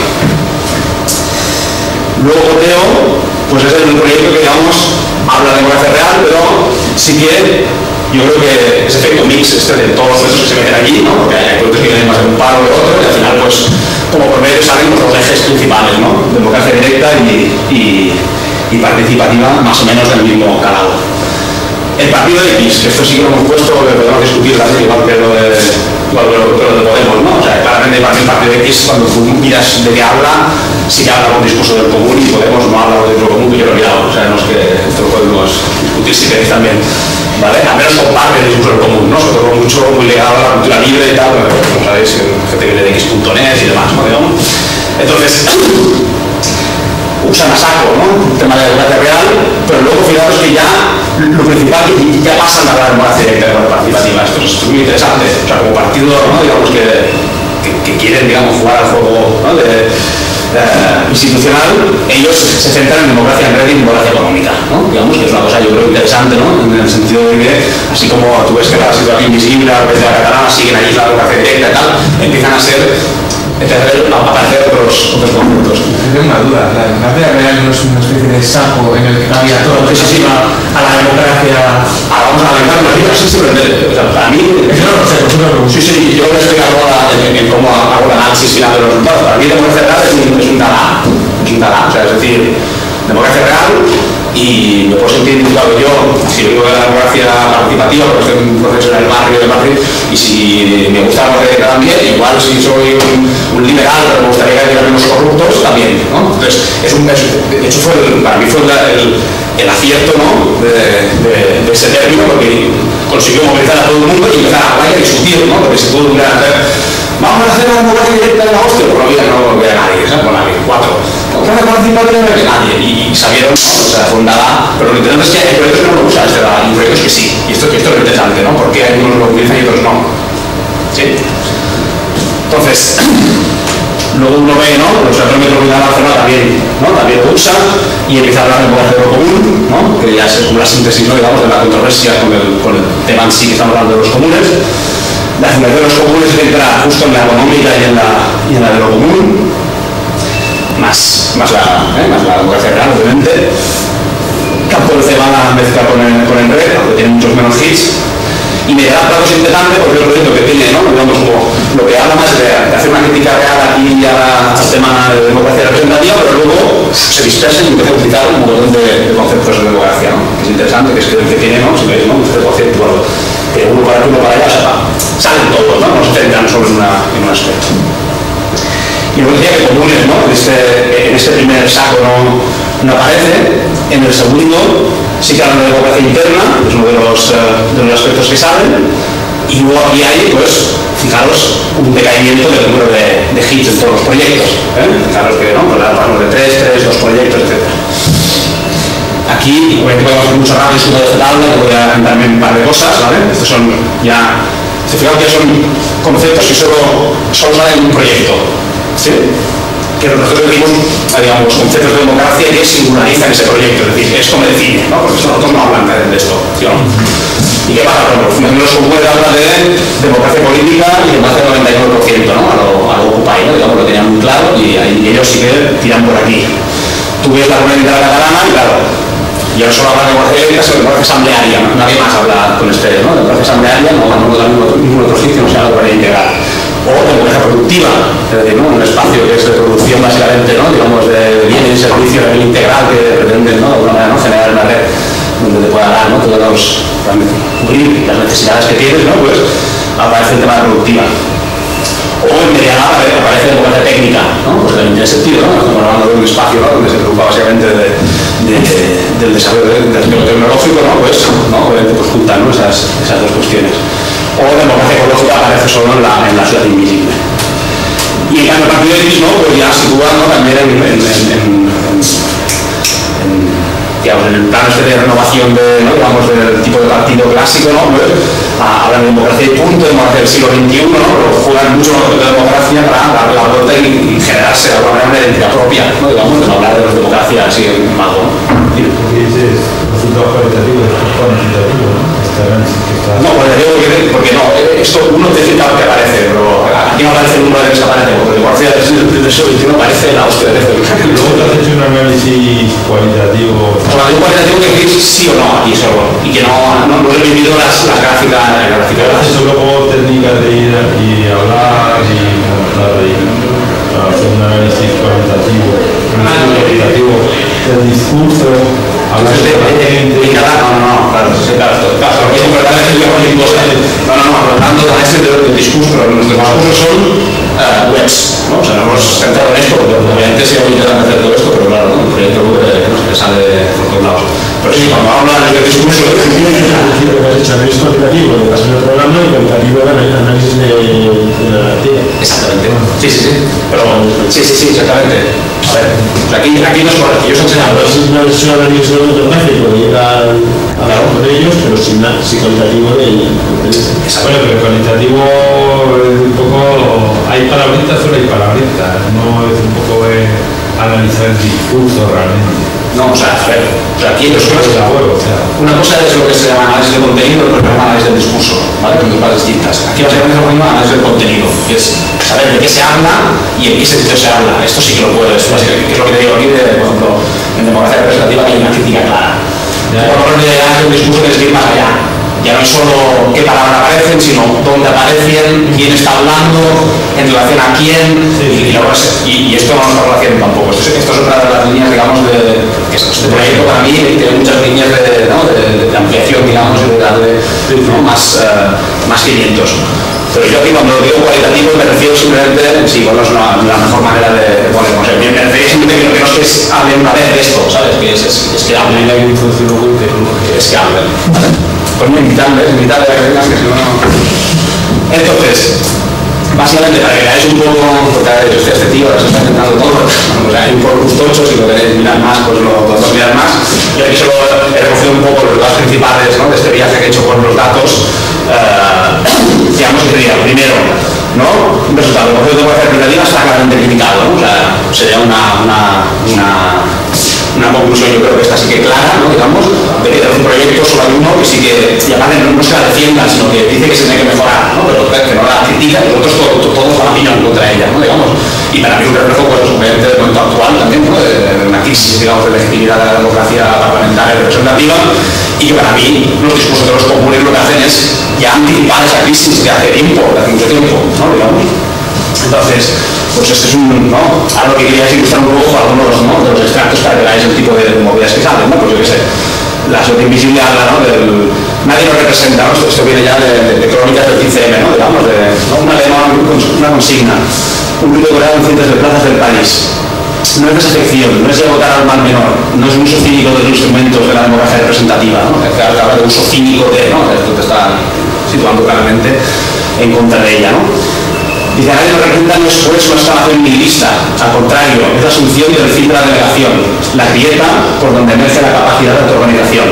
Luego Coteo, pues es el proyecto que digamos habla de democracia real, pero si quiere yo creo que ese efecto mix este de todos los procesos que se meten allí, ¿no? porque hay proyectos que vienen más de un paro de otro, y al final, pues, como por medio salen los ejes principales, ¿no? Democracia directa y, y, y participativa, más o menos del mismo calado. El partido X, que esto sí que lo hemos puesto, que podemos discutir también, igual que lo de, lo, lo Podemos, ¿no? O sea, claramente para mí el partido X, cuando tú miras de qué habla, sí que habla con discurso del común y Podemos no habla con discurso común, que yo lo he mirado, o sea, no es que esto lo podemos discutir si queréis también. ¿Vale? Al menos comparte el discurso del común, ¿no? Sobre todo mucho muy ligado a la cultura libre y tal, como sabéis, gente que viene de X.net y demás, ¿no? Entonces, usan a saco, ¿no? El tema de democracia real, pero luego fijaros que ya lo principal que ya pasan a la democracia directa y participativa. Esto es muy interesante. O sea, como partido, ¿no? digamos que, que, quieren, digamos, jugar al juego de, eh, institucional, ellos se centran en democracia en red y democracia económica, ¿no? Digamos que es una cosa yo creo interesante, ¿no? En el sentido de que, así como tú ves que la situación invisible, la la catalana siguen allí la democracia directa y tal, empiezan a ser a aparecer otros, otros conceptos. Tengo una duda, la democracia real no es una especie de saco en el que cambia todo que se lleva a la democracia. Ahora vamos a analizar una vida así simplemente. O sea, para mí, Eso no lo sé, por supuesto. sí, sí, yo a explicar ahora en, en cómo hago el análisis final de los resultados. Para mí, democracia real es un, es un dada, es un dada, o sea, es decir, democracia real y me puedo sentir identificado yo si digo que la democracia participativa porque estoy un proceso en el barrio de Madrid y si me gusta la democracia también igual si soy un, liberal pero me gustaría que menos corruptos también ¿no? entonces es de hecho fue para mí fue el, el, acierto ¿no? de, de, de, ese término porque consiguió movilizar a todo el mundo y empezar a hablar y a discutir ¿no? porque si tú hacer vamos a hacer una democracia directa en la hostia pero no había, no había nadie ¿sabes? Bueno, había cuatro democracia participativa no había nadie y, y sabieron ¿no? o sea, fundada pero lo interesante es que hay proyectos que no lo usan este dada y proyectos que sí y esto, esto es lo interesante ¿no? porque hay unos lo utilizan y otros no ¿sí? entonces luego uno ve, ¿no? Los centros metropolitanos de Barcelona también, ¿no? También lo usa y empieza a hablar de democracia de lo común, ¿no? Que ya es la síntesis, ¿no? digamos, de la controversia con el, con el tema en sí que estamos hablando de los comunes. La fundación de los comunes entra justo en la económica y en la, y en la de lo común, más, más, la, ¿eh? la democracia real, obviamente. Campo de Cebada mezcla con el, con el red, aunque tiene muchos menos hits, y me da platos interesante porque es un proyecto que tiene, ¿no? digamos, como lo que habla más de, hacer una crítica real aquí ya al tema de democracia representativa, pero luego se dispersa y empieza a utilizar un montón de, de conceptos de democracia, ¿no? que es interesante, que es el que tiene, ¿no? si veis, ¿no? un conceptual, que uno para aquí, uno para allá, salen todos, ¿no? no se centran solo en, una, en un aspecto. Y luego decía que comunes, ¿no? En este, este primer saco no, aparece, en el segundo sí que hablan de democracia interna, es uno de los, uh, de los aspectos que salen, y luego aquí hay, pues, fijaros, un decaimiento del número de, hits en todos los proyectos. ¿eh? Fijaros que, ¿no? Pues hablamos de tres, tres, dos proyectos, etc. Aquí, obviamente podemos hacer mucho análisis de esta tabla, voy a comentarme un par de cosas, ¿vale? Estos son ya, fijaros que son conceptos que solo, solo salen en un proyecto. ¿Sí? que nosotros decimos, digamos, conceptos de democracia que singularizan ese proyecto, es decir, esto me define, ¿no? porque nosotros no hablan de esto. ¿Y qué pasa? Bueno, los habla de democracia política y democracia del 99%, ¿no? A lo, a lo ¿no? Digamos, lo tenían muy claro y, y ellos sí que tiran por aquí. Tú ves la comunidad catalana y claro, y ahora solo habla de democracia sino de democracia asamblearia. Nadie más habla con este, ¿no? De democracia asamblearia, no, no da ningún otro, sitio, no la comunidad integral o democracia productiva, es decir, un espacio que es de producción básicamente, ¿no? digamos, de bienes y servicios a nivel integral que pretenden ¿no? de alguna manera ¿no? generar una red donde te pueda dar ¿no? todos los, las necesidades que tienes, ¿no? pues aparece el tema de productiva. O en mediana aparece la democracia técnica, ¿no? pues también tiene sentido, ¿no? estamos hablando de un espacio donde se preocupa básicamente de, de- del desarrollo del desarrollo tecnológico, ¿no? pues, ¿no? Pues juntan ¿no? esas dos cuestiones. O democracia ecológica aparece solo en la, en la ciudad invisible. Y en cambio el partido ¿no? pues ya sitúa ¿no? también en, en, en, digamos, en el plano este de renovación de, digamos, del tipo de partido clásico, ¿no? Pues, hablan de democracia y punto, democracia del siglo XXI, ¿no? pero juegan mucho la democracia para dar la vuelta y, generarse de alguna manera identidad propia, ¿no? digamos, de hablar de la democracia así en mago. ¿no? Cualitativos ¿no? Análisis. No, pues digo porque, porque no, eh, esto uno te cita lo que aparece, pero aquí no aparece el número de que aparece, porque la democracia del siglo XXI aparece la hostia de Luego te has hecho un análisis cualitativo. Por algo cualitativo que decir sí o no aquí solo, y que no, no, no he vivido las, las gráficas, la gráfica Pero has hecho luego técnicas de ir y hablar y montar y hacer un análisis cualitativo, un estudio cualitativo del discurso, hablar de la gente. Y no, no, no, claro, claro, esto- claro, impuestos, no, no, no, hablando de este del, discurso, pero nuestros discursos son eh, webs, ¿no? O sea, no hemos centrado en esto, porque obviamente sí hemos intentado hacer todo esto, pero claro, ¿no? el proyecto sé, que sale por todos lados. Pero sí, cuando hablan del discurso, Lo que has hecho análisis cuantitativo, lo que pasa en el programa, y cualitativo era análisis de, de la garantía. Exactamente. Sí, sí, sí. Pero, sí, sí, sí, exactamente. A ver, aquí, aquí no es correcto. Yo os he enseñado es no es un análisis ortográfico, llega al hablar con ellos, pero sin, sin cualitativo de de- Bueno, pero cualitativo es un poco. Hay palabritas, solo hay palabritas. No es un poco eh, analizar el discurso realmente. No, o sea, a ver, o sea, aquí es la huevo. Una cosa es lo que se llama análisis de contenido, otra es análisis del discurso, ¿vale? Son dos cosas distintas. Aquí básicamente es lo mismo análisis del contenido, que es saber de qué se habla y en qué sentido se habla. Esto sí que lo puedo, es básicamente, que es lo que te digo aquí, de, por ejemplo, en democracia representativa que hay una crítica clara. Por de análisis del discurso que ir más allá. Ya no es solo qué palabras aparecen, sino dónde aparecen, quién está hablando, en relación a quién, y, y y- y esto no estamos haciendo tampoco. Esto, es- esto es otra de las líneas, digamos, de, que es- este proyecto para mí tiene muchas líneas de, ¿no? de- de ampliación, digamos, y de darle ¿no? más, eh, más cimientos. Pero yo aquí cuando digo cualitativo me refiero simplemente, sí, bueno, es una- la mejor manera de. O sea, me me refiero simplemente que no, que no es que hablen una vez de esto, ¿sabes? Que es, es, es que hablen, hay un que es que hablen. Pues muy invitable, es invitable a que vengas, que si no. Entonces, básicamente para que veáis un poco, porque ahora yo estoy este tío, ahora se está intentando todo, o sea, hay un poco gustoso, si lo queréis mirar más, pues lo podemos mirar más. Y aquí solo he recogido un poco los datos principales ¿no? de este viaje que he hecho con los datos, eh, digamos que sería, primero, ¿no? Un resultado, el concepto de representativa está claramente criticado, ¿no? O sea, sería una, una, una conclusión yo creo que está así que clara, ¿no? digamos, de que de un proyecto solo hay uno que sí que, y aparte no, no se la defienda, sino que piñón contra ella, ¿no? digamos. Y para mí un reflejo, pues, obviamente, del momento actual también, de, una crisis, digamos, de legitimidad de la democracia parlamentaria representativa, y que para mí los discursos de los comunes lo que hacen es ya anticipar esa crisis de hace tiempo, de hace mucho tiempo, ¿no? Entonces, pues este es un, ¿no? Ahora lo que quería es ilustrar un poco algunos ¿no? de los extractos para que veáis el tipo de movidas que salen, ¿no? Pues yo qué sé, la habla, ¿no? Del, nadie lo representa, ¿no? Esto, viene ya de, crónicas del 15M, ¿no? Digamos, de ¿no? una, una consigna, un grito coreano en cientos de plazas del país. No es desafección, no es de votar al mal menor, no es un uso cínico de los instrumentos de la democracia representativa, ¿no? Es que habla de uso cínico de, ¿no? Esto te está situando claramente en contra de ella, ¿no? Dice, nadie lo representa no es una al contrario, es la asunción del fin de la delegación, la grieta por donde emerge la capacidad de autoorganización,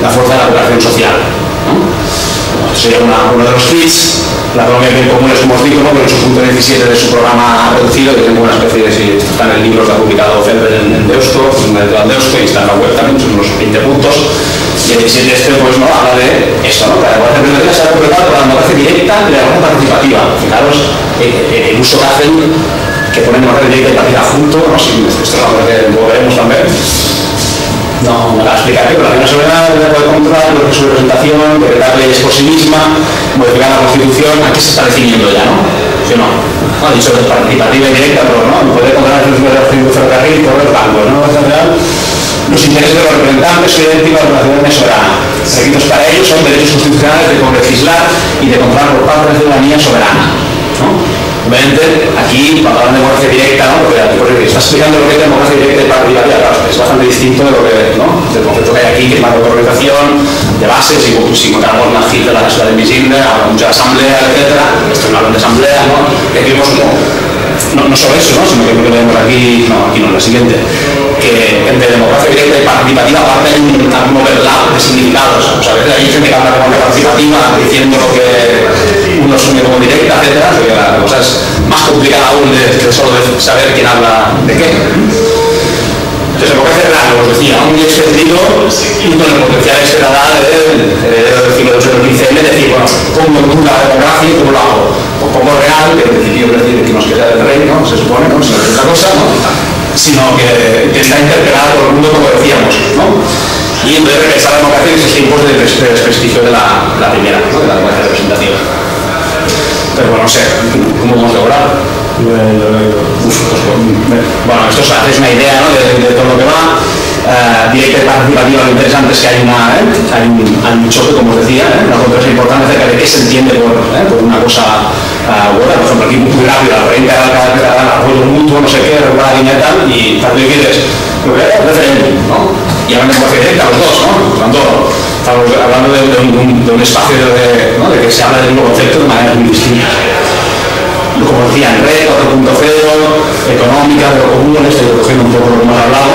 la fuerza de la vocación social. Sería una- uno de los tweets, la economía bien común es como os digo, ¿no? que en su punto 17 de su programa reducido, que tiene una especie de, si está en el libro, está publicado Felber en, en Deusto, en el de Deusto, y está en la web también, son unos 20 puntos, y el 17 este pues no habla de eso, ¿no? Que la democracia se ha completado por la democracia directa y la democracia participativa. Fijaros eh, eh, el uso que hacen, que ponen democracia directa y participativa junto, ¿no? Si, esto es algo que veremos también. No, la explicaré, pero la Unión Soberana debe poder controlar lo que su representación, decretar leyes por sí misma, modificar la Constitución, aquí se está definiendo ya, ¿no? ¿Sí o no? No ha dicho es participativa y directa, pero no, puede controlar el funcionamiento del ferrocarril por los bancos, ¿no? Es real. Los intereses de los representantes son idénticos a la ciudadanía soberana. Requisitos para ellos son derechos constitucionales de legislar y de controlar por parte de la ciudadanía soberana. ¿no? Obviamente, aquí, cuando hablan de democracia directa, ¿no? porque, porque está explicando lo que es democracia directa y participativa, claro, es bastante distinto de lo que, ¿no? del concepto que hay aquí, que es más de autorización, de bases, y si encontramos una cita de la ciudad invisible, habla mucho de asamblea, etc. Esto no hablan de asamblea, ¿no? Y aquí vemos como no, no solo eso, ¿no? sino que lo que vemos aquí, no, aquí no, la siguiente, que entre democracia directa y participativa hay un, un overlap de significados. O sea, a veces hay gente que habla como participativa diciendo que uno asume como directa, etcétera, porque la cosa es más complicada aún de, de solo de saber quién habla de qué. Entonces, democracia real, como os decía, muy extendido y con el potencial esperada del heredero del siglo XVIII del XV, decir, bueno, ¿cómo nunca la y cómo lo hago? Pues poco real, que en principio decir que nos queda del rey, ¿no? Se supone, ¿no? Si no es otra cosa, ¿no? Sino que, que está interpelado por el mundo, como decíamos, ¿no? Y entonces regresar a la democracia en esos tiempos de des- de desprestigio de la, la primera, ¿no? de la democracia representativa. Pero bueno, no sé, ¿cómo a? Uf, pues, bueno, esto os hacéis una idea ¿no? de, de todo lo que va. Eh, directa y participativa, lo interesante es que hay, una, ¿eh? hay, un, hay un choque, como os decía, ¿eh? una controversia importante acerca de qué se entiende por, ¿eh? por una cosa uh, buena. Por ejemplo, aquí muy rápido, la renta del apoyo mutuo, no sé qué, regular y tal, y tal vez dices, lo que es referéndum, ¿no? Y hablan de democracia directa los dos, ¿no? Por tanto, estamos hablando de, de un, de un espacio de, ¿no? de que se habla del mismo concepto de maneras muy distintas como decía, en red 4.0, económica, de lo común, estoy recogiendo un poco lo que hemos hablado.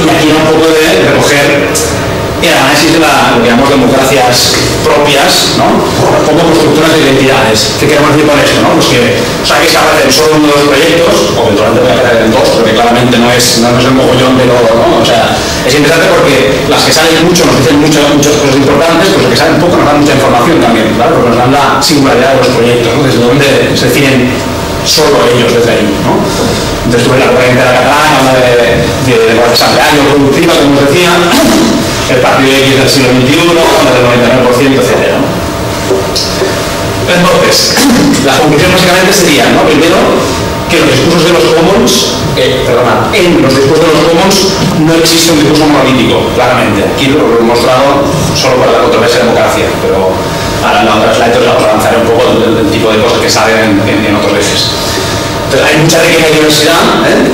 Y aquí era un poco recoger el análisis de la, lo que llamamos democracias propias, ¿no? Como constructoras de identidades. ¿Qué queremos decir con esto? ¿no? Pues que, o sea, que se aparecen solo uno de los proyectos, o eventualmente puede aparecer en dos, porque claramente no es, no es el mogollón de lo, ¿no? O sea, es interesante porque las que salen mucho nos dicen mucho, muchas cosas importantes, pues las que salen poco nos dan mucha información también, claro, porque nos dan la singularidad de los proyectos, ¿no? Desde donde se definen solo ellos desde ahí, ¿no? Entonces tuve la corriente de la catalana, de, de, de productiva, como os decía, el partido X del siglo XXI, del 99%, etc. Entonces, la conclusión básicamente sería, ¿no? Primero, que los discursos de los commons, eh, perdona, en los discursos de los commons no existe un discurso monolítico, claramente. Aquí lo he mostrado solo para la controversia de democracia, pero ahora en la otra slide os vamos a un poco del, tipo de cosas que salen en, en, en otros ejes. Entonces, hay mucha riqueza y diversidad, ¿eh?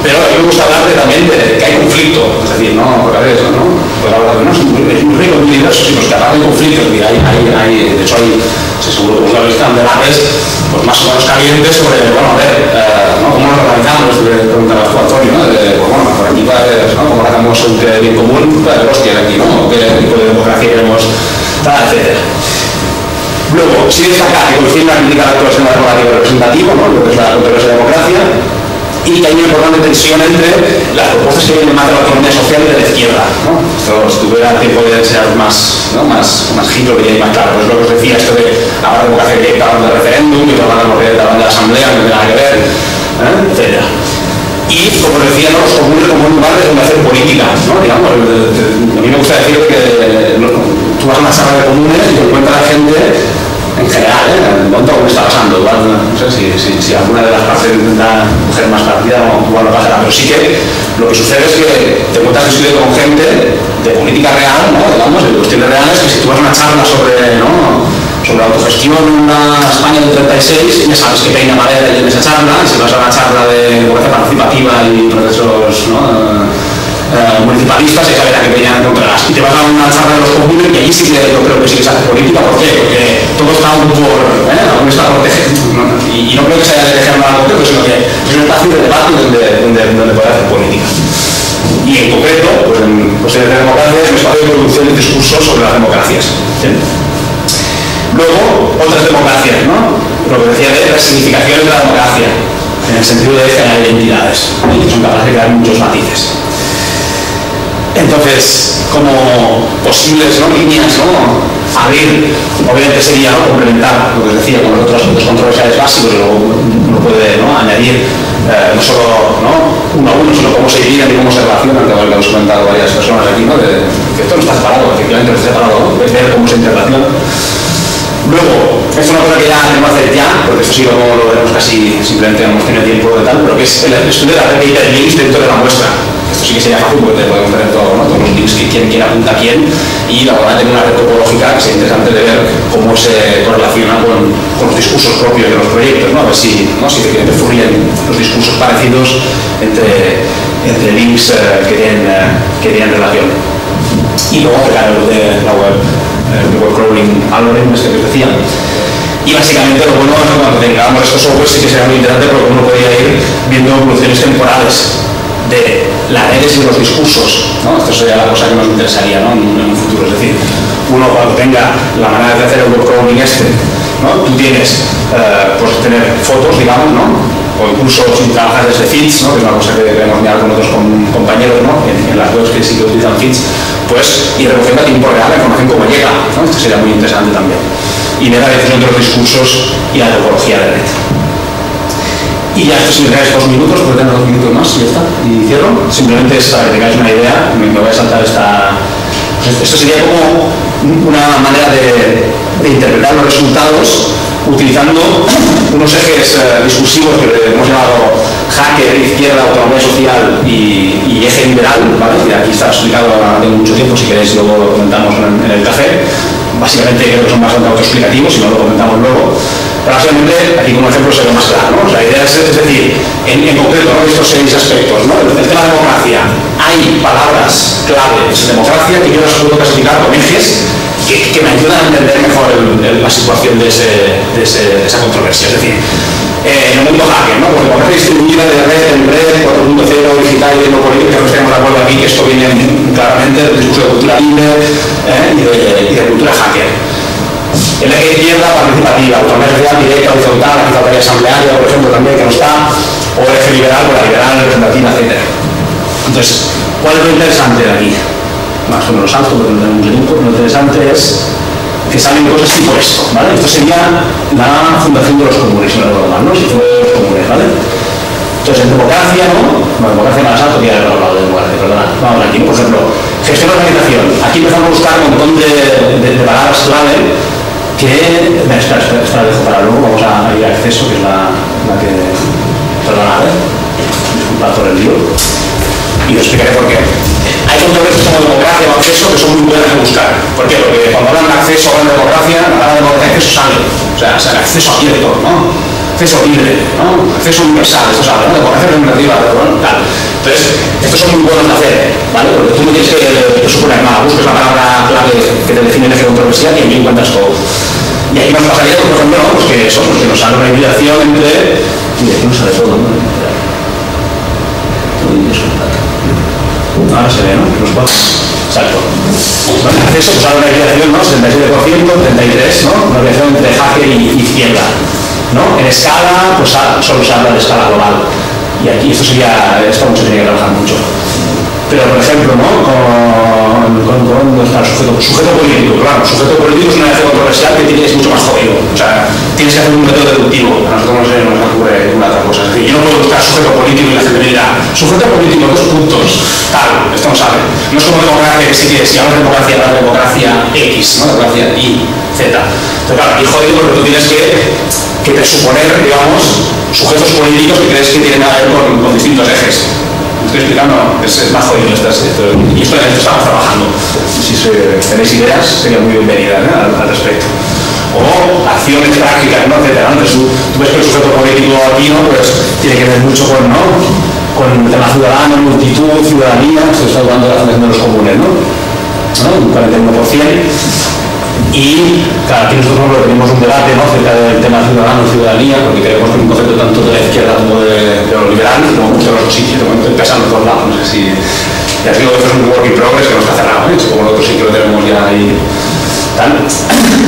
pero a mí me gusta hablar de, también de que hay conflicto, es decir, no, porque a veces, ¿no? Pues hablar de, no, es muy, es muy rico, muy diverso, pues que hablar de conflicto, decir, hay, hay, hay, de hecho hay, sí, seguro que vez están debates pues más o menos calientes sobre, bueno, a ver, eh, ¿no? cómo nos organizamos, le preguntaba a Antonio, ¿no? De, pues bueno, por aquí ver, ¿no? cómo hacemos un bien común, ver, hostia, aquí, ¿no? ¿Qué tipo de democracia queremos, tal, etcétera. Luego, sí destacar que coincide una crítica a la actuación democrática representativa, ¿no? lo que es la controversia de democracia, y que hay una importante tensión entre las propuestas que vienen más de la autonomía social y de la izquierda. ¿no? Esto, si tuviera tiempo de ser más, ¿no? más, más giro, vería más claro. Pues lo que os decía, esto de hablar de democracia directa, hablar de referéndum, y hablar de la asamblea, no tiene nada que ver, ¿eh? Y, como decía, los comunes como un lugar de hacer política. ¿no? Digamos, de, de, a mí me gusta decir que no, tú vas a una sala de comunes y te encuentras la gente en general, ¿eh? momento que está pasando, igual, no sé si, alguna de las partes intenta coger más partida, no, igual no pasará, pero sí que lo que sucede es que te encuentras discutiendo con gente de política real, digamos, de cuestiones reales, que si tú vas a una charla sobre, ¿no? sobre autogestión en una España del 36, ya sabes que peina madera y en esa charla, y si vas a una charla de democracia participativa y procesos, ¿no? Uh, municipalistas y saber a qué peña encontrarás. Y te vas a una charla de los comunes y allí sí que yo creo que sí que se hace política. ¿Por qué? Porque todo está aún por, ¿eh? aún está por y, y, no creo que se haya de tejer nada completo, sino que es un espacio de debate donde, donde, donde puede hacer política. Y en concreto, pues en cuestiones de democracia, es un espacio de producción de discursos sobre las democracias. Luego, otras democracias, ¿no? Lo que decía de las significaciones de la democracia, en el sentido de generar identidades, que son capaces de crear muchos matices. Entonces, como posibles ¿no? líneas, ¿no? abrir, obviamente sería complementar lo que decía con los otros aspectos controversiales básicos, luego uno puede añadir eh, no solo ¿no? uno a uno, sino cómo se dirían y cómo se relacionan, que hemos comentado varias personas aquí, ¿no? de, que esto no está separado, efectivamente no está separado, ver cómo se interrelaciona. Luego, es una cosa que ya tenemos que hacer ya, porque esto sí lo, lo veremos casi, simplemente hemos tenido tiempo de tal, pero que es el estudio de la red de hiperlinks dentro de la muestra. Esto sí que sería fácil porque podemos tener todo, ¿no? todos los links que quién, quién apunta a quién y la verdad tener una red topológica que sería interesante de ver cómo se correlaciona con, los discursos propios de los proyectos, ¿no? a ver si, ¿no? si efectivamente fluyen los discursos parecidos entre, entre links eh, que, tienen, eh, que tienen relación. Y luego el de la web, el de web crawling algorithms que os decía. Y básicamente lo bueno es que cuando tengamos estos softwares sí que será muy interesante porque uno podría ir viendo evoluciones temporales de las redes y los discursos. ¿no? Esto sería la cosa que nos interesaría ¿no? en un futuro. Es decir, uno cuando tenga la manera de hacer el web crawling este, tú tienes, pues tener fotos, digamos, ¿no? o incluso si trabajas desde feeds, ¿no? que es una cosa que debemos mirar con otros com- compañeros ¿no? en, las webs que sí que utilizan feeds, pues ir recogiendo a tiempo real la información como llega. ¿no? Esto sería muy interesante también. Y ver la decisión de los discursos y la topología de red. Y ya esto si me traes dos minutos, puedo tener dos minutos más y ya está. Y cierro. Simplemente es para que tengáis una idea, me, voy a saltar esta... Esto sería como una manera de, de interpretar los resultados utilizando unos ejes eh, discursivos que hemos llamado hacker, izquierda, autonomía social y, eje liberal, ¿vale? Y aquí está explicado hace mucho tiempo, si queréis luego lo comentamos en, el café. Básicamente creo que son bastante autoexplicativos, si no lo comentamos luego. Pero básicamente aquí como ejemplo se ve más claro, ¿no? La idea es, es decir, en, concreto, ¿no? estos seis aspectos, ¿no? El, tema de democracia. Palabras claves en democracia que yo las puedo clasificar con ejes que, me ayudan a entender mejor el- el- la situación de, esa controversia. Es decir, eh, en el mundo hacker, ¿no? Porque democracia distribuida de red en red, 4.0, digital y política, que estamos de acuerdo aquí que esto viene claramente del discurso de cultura libre ¿eh? y, de, cultura hacker. En la izquierda participativa, autonomía social directa, horizontal, la asamblearia, por ejemplo, también que no está, o eje liberal, o la liberal representativa, etc. Entonces, ¿cuál es lo interesante de aquí? Más o menos alto, porque no tenemos tiempo. Lo interesante es que salen cosas tipo esto, ¿vale? Esto sería la fundación de los comunes, no recuerdo mal, ¿no? Si fue los comunes, ¿vale? Entonces, en democracia, ¿no? Bueno, democracia más alto, ya he hablado de democracia, perdona. Vamos aquí, por ejemplo, gestión de organización. Aquí empezamos a buscar un montón de, de, de palabras clave que... Espera, espera, espera, espera, dejo para luego, vamos a ir a acceso, que es la, la que... Perdona, ¿eh? Disculpad por el lío. Y os explicaré por qué. Hay controversias como democracia o acceso que son muy buenas de buscar. ¿Por qué? Porque cuando hablan de acceso, hablan de democracia, la palabra democracia acceso sale. O sea, es el acceso abierto, ¿no? Acceso libre, ¿no? Acceso universal, esto sale, ¿no? Democracia representativa, ¿no? tal. Entonces, estos son muy buenos de hacer, ¿vale? Porque tú no tienes que eh, suponer nada, buscas la palabra clave que te define el eje controversial y aquí encuentras todo. Y aquí nos pasaría, por ejemplo, ¿no? pues que eso, pues que nos sale una hibridación entre... Y aquí nos sale todo, ¿no? Ahora se ve, ¿no? Los cuatro. Exacto. Bueno, acceso, pues ahora una hibridación, ¿no? 77%, 33, ¿no? Una hibridación entre hacker y izquierda. ¿No? En escala, pues ah, solo se habla de escala global. Y aquí esto sería, esto mucho tiene que trabajar mucho. Pero, por ejemplo, ¿no? Con, con, con ¿dónde está el sujeto, político, claro, sujeto político es una idea controversial que tiene, es mucho más jodido. O sea, tienes que hacer un método deductivo. A nosotros no se nos ocurre una otra cosa. Es decir, yo no puedo buscar sujeto político y la gente sujeto político, dos puntos, no es como democracia, que sí que si hablas de democracia, de democracia X, ¿no? Democracia Y, Z. Entonces, claro, y jodido porque tú tienes que, que presuponer, digamos, sujetos políticos que crees que tienen que ver con, distintos ejes estoy explicando, es, es más jodido esto, y esto estamos trabajando. Si tenéis ideas, sería muy bienvenida ¿no? al, respecto. O acciones prácticas, ¿no? etcétera. ¿no? Tú, ves que el sujeto político aquí, ¿no? Pues tiene que ver mucho con. Con el tema ciudadano, multitud, ciudadanía, se está de la fundación de los comunes, ¿no? Un 41%. Y, claro, aquí nosotros tenemos un debate ¿no? acerca del tema ciudadano-ciudadanía, porque creemos que es un concepto tanto de la izquierda como de, de lo liberal, como muchos de los sitios, momento empiezan los dos lados, no sé si... Ya digo que es un work in progress que no está cerrado, ¿eh? como nosotros sí que lo tenemos ya ahí tal.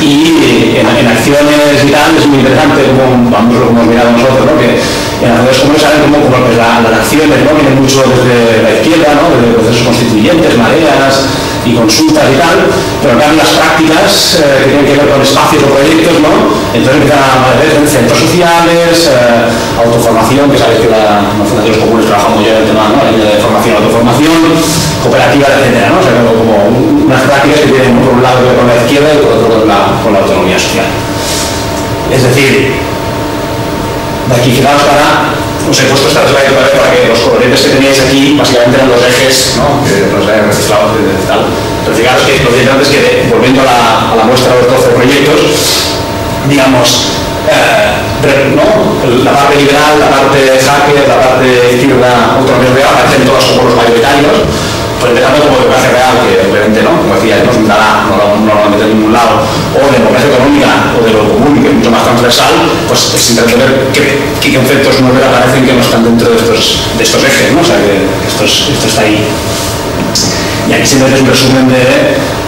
Y en, en acciones y tal es muy interesante como vamos lo hemos mirado nosotros, ¿no? que en acciones como salen como, como pues, la- las acciones ¿no? vienen mucho desde la izquierda, ¿no? desde procesos constituyentes, mareas y consultas y tal, pero cambio las prácticas eh, que tienen que ver con espacios o proyectos, ¿no? entonces empiezan a aparecer en centros sociales, eh, autoformación, que sabéis que la, la Fundación de los Comunes trabajamos ya en el tema ¿no? la de formación, autoformación, cooperativa, etcétera, ¿no? O sea, como, unas prácticas que tienen por un lado que ver con la izquierda y por otro con la, con la autonomía social. Es decir, de aquí fijaos ahora os he puesto esta slide otra vez para que los coloretes que teníais aquí básicamente eran los ejes, ¿no? que los he reciclado tal. Pero fijaros que lo que antes es que volviendo a la, a la muestra de los 12 proyectos, digamos, eh, ¿no? la parte liberal, la parte hacker, la parte izquierda, autonomía real, aparecen todos como los mayoritarios, pues empezando como democracia real, que obviamente no, como decía, no es un talá, no lo, no lo mete en ningún lado, o democracia económica, o de lo común, que es mucho más transversal, pues es intentar ver qué, qué conceptos nuevos aparecen que no están dentro de estos, de estos ejes, ¿no? O sea, que esto, es- esto está ahí. Y aquí siempre es un resumen de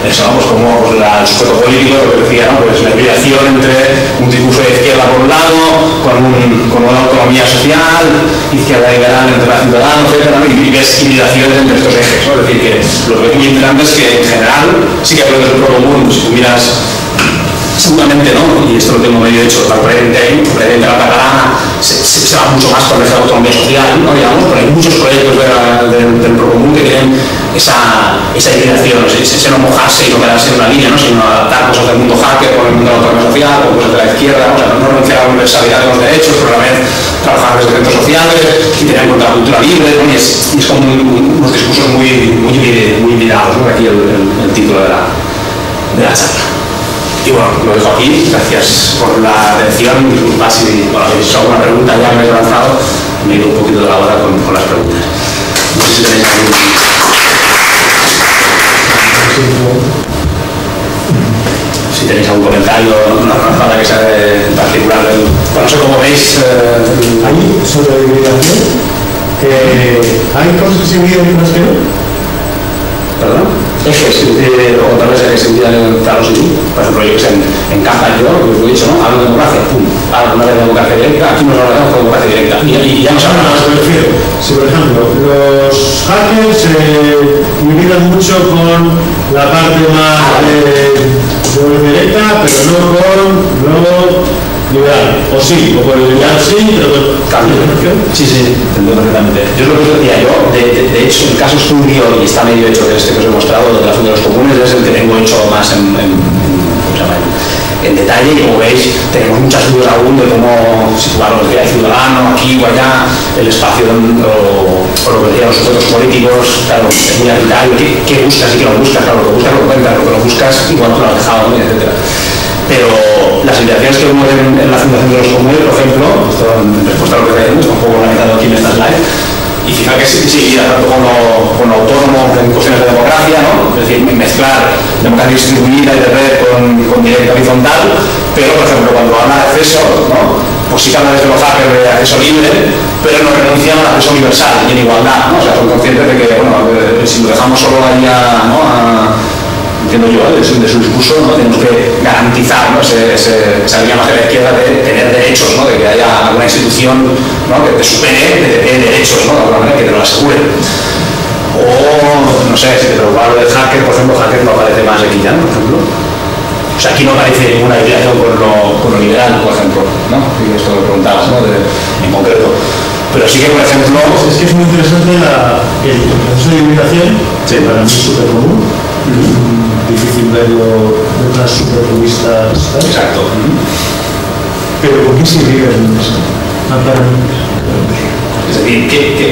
eso, pues como pues, la- el sujeto político, lo que decía, ¿no? pues la hibridación entre un discurso de izquierda por un lado, con, un- con una autonomía social, izquierda liberal entre la ciudadana, etc. ¿no? Y, ves hibridaciones entre estos ejes. ¿no? Es decir, que lo que es muy interesante es que en general, sí que hablo del pro común, si tú miras seguramente no, y esto lo tengo medio hecho, la Presidente, Presidente la catalana se, va mucho más por esa autonomía social, ¿no? digamos, pero hay muchos proyectos del, Procomún que tienen esa, esa ese, no mojarse y no quedarse en una línea, ¿no? sino adaptar cosas del mundo hacker con el mundo de la autonomía social, o cosas de la izquierda, o sea, no renunciar a la universalidad de los derechos, pero a la vez trabajar desde centros sociales y tener en cuenta la cultura libre, y, es, y es como un- unos discursos muy, muy, muy mirados, ¿no? aquí el título de la, de la charla. Y bueno, lo dejo aquí. Gracias por la atención. Disculpad si bueno, habéis hecho alguna pregunta ya me he lanzado. Me he ido un poquito de la hora con, con las preguntas. No sé si tenéis algún, si tenéis algún comentario, hace falta que sea en particular. Bueno, no sé cómo veis. eh, Ahí, sobre la eh, hay cosas que se que no. ¿Perdón? Ejes, eh, o tal vez ejes envían en. Por ejemplo, yo que sé, en, en Campaña, yo, lo he dicho, ¿no? Hablo de democracia, pum. Hablo de democracia directa, aquí nos hablamos de democracia directa. Y, y ya no se No, habla no, más. me refiero. Si, por ejemplo, los hackers hibridan mucho con la parte más de directa, pero no con lo liberal. O sí, o con el liberal sí, pero con Cambio. Sí, sí, entiendo perfectamente. Yo es lo que decía yo, de, de- de hecho, el caso estudio, y está medio hecho que este que os he mostrado, de la de los Comunes, es el que tengo hecho más en, detalle, y como veis, tenemos muchas dudas aún de cómo situar lo que hay ciudadano, aquí o allá, el espacio de- o, lo que decían los sujetos políticos, claro, es muy arbitrario, ¿qué, qué buscas y qué no buscas? Claro, lo que buscas lo cuentas, lo que no buscas, igual te lo has dejado, etcétera pero las ideaciones que vemos en, en la Fundación de los Comunes, por ejemplo, esto en respuesta a lo que está diciendo, está un poco organizado aquí en esta slide, y fija que sí, sí, tanto con lo, con lo autónomo en cuestiones de democracia, ¿no? es decir, mezclar democracia distribuida y de red con, con directa horizontal, pero por ejemplo cuando habla de acceso, ¿no? pues sí que habla desde los hackers de acceso libre, pero no renuncian al acceso universal y en igualdad, ¿no? o sea, son conscientes de que, bueno, eh, si lo dejamos solo ahí a, a entiendo yo, ¿eh? de su, de su discurso, ¿no? tenemos que garantizar ¿no? ese, ese- esa línea más de la izquierda de tener derechos, ¿no? de que haya alguna institución ¿no? que te supere, que te dé derechos, ¿no? de alguna manera, que te lo asegure. O, no sé, si te preocupa lo del hacker, por ejemplo, hacker no aparece más aquí ya, por ejemplo. O sea, aquí no aparece ninguna violación con lo, con lo liberal, por ejemplo, ¿no? Y esto lo preguntabas, ¿no? De- en concreto. Pero sí que, por ejemplo, Es que es muy interesante la, el proceso de hibridación, Sí. para mí es súper común. Difícil verlo de otras superpuristas. ¿sabes? exacto. Pero ¿por qué se mí. Es decir, que, que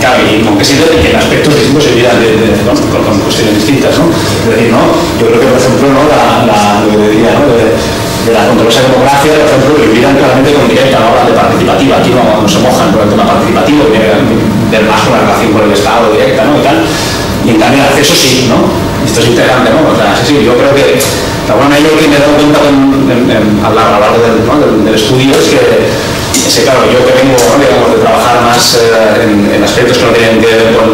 claro, y con que sirve que en aspectos distintos se olvidan de, de- con, con cuestiones distintas, ¿no? Es decir, ¿no? Yo creo que, por ejemplo, ¿no? la, la, lo que decía, ¿no? De, de la controversia de democracia, por ejemplo, lo hibridan claramente con directa, ¿no? Hablan de participativa, aquí no, no se mojan con el tema participativo, viene del más con la relación con el Estado directa, ¿no? Y tal. Y en cambio el acceso sí, ¿no? Esto es interesante, ¿no? O sea, sí, sí, yo creo que, de alguna manera lo que me he dado cuenta en- en- en- a lo largo del, del, estudio es que claro, yo que vengo digamos, de trabajar más eh, en, aspectos que no tienen que ver con,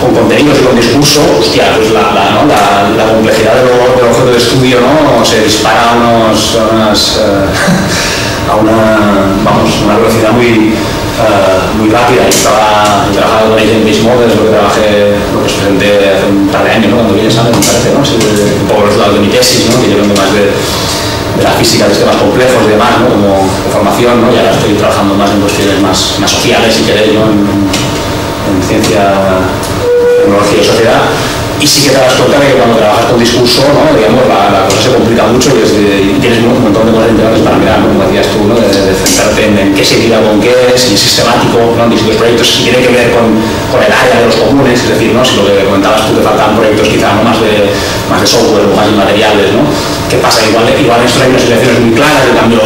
con contenidos y con discurso, hostia, pues la, la, ¿no? la, la complejidad del, objeto de estudio ¿no? se dispara a, unos, unas, eh, a una, vamos, una velocidad muy, eh, muy rápida. Yo estaba yo trabajaba con Agent Based Models, lo que trabajé, lo que os presenté hace un par de años, cuando vine a me parece, ¿no? Sí, un poco los lados de mi tesis, ¿no? que yo vengo más de de la física de sistemas complejos y demás, ¿no? como formación, ¿no? y ahora estoy trabajando más en cuestiones más, más sociales, si queréis, en, en ciencia, tecnología y sociedad. Y sí que te das cuenta de que cuando trabajas con discurso, ¿no? digamos, la, cosa se complica mucho y, es, y tienes un montón de cosas interesantes para mirar, como decías tú, ¿no? de, centrarte en, qué se tira con qué, si es sistemático, ¿no? distintos proyectos, si tiene que ver con, con, el área de los comunes, es decir, ¿no? si lo que comentabas tú, te faltan proyectos quizá ¿no? más, de, más de software o más de materiales, ¿no? ¿Qué pasa? Igual, igual esto hay unas situaciones muy claras, en cambio,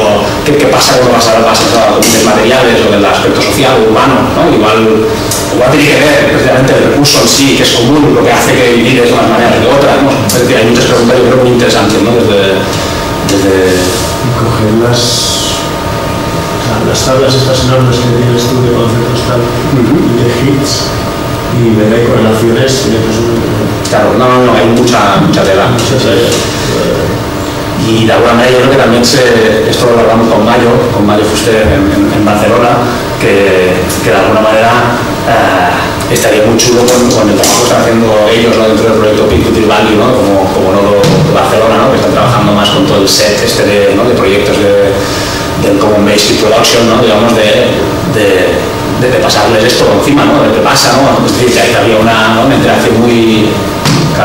¿qué, qué pasa cuando vas a bases de materiales o del aspecto social o urbano? ¿no? Igual, igual tiene que ver precisamente el recurso en sí, que es común, lo que hace que vives de unas maneras que otras. ¿no? Es decir, hay muchas preguntas yo creo muy interesantes ¿no? desde, desde... coger las, las tablas estas enormes que tienes tú de conceptos tal uh -huh. y de hits y ver ahí correlaciones que ser Claro, no, no, no, hay mucha, mucha tela. mucha tarea. Y de alguna manera yo creo que también esto lo hablamos con Mayo, con Mayo Fuster en, en, Barcelona, que, que, de alguna manera eh, estaría muy chulo con, el trabajo que están haciendo ellos dentro del proyecto Pink Value, ¿no? como, como nodo de Barcelona, ¿no? que están trabajando más con todo el set este de, de proyectos de, del Common Basic Production, ¿no? digamos, de, de, de, pasarles esto encima, ¿no? de qué pasa, ¿no? es decir, que había una, una interacción muy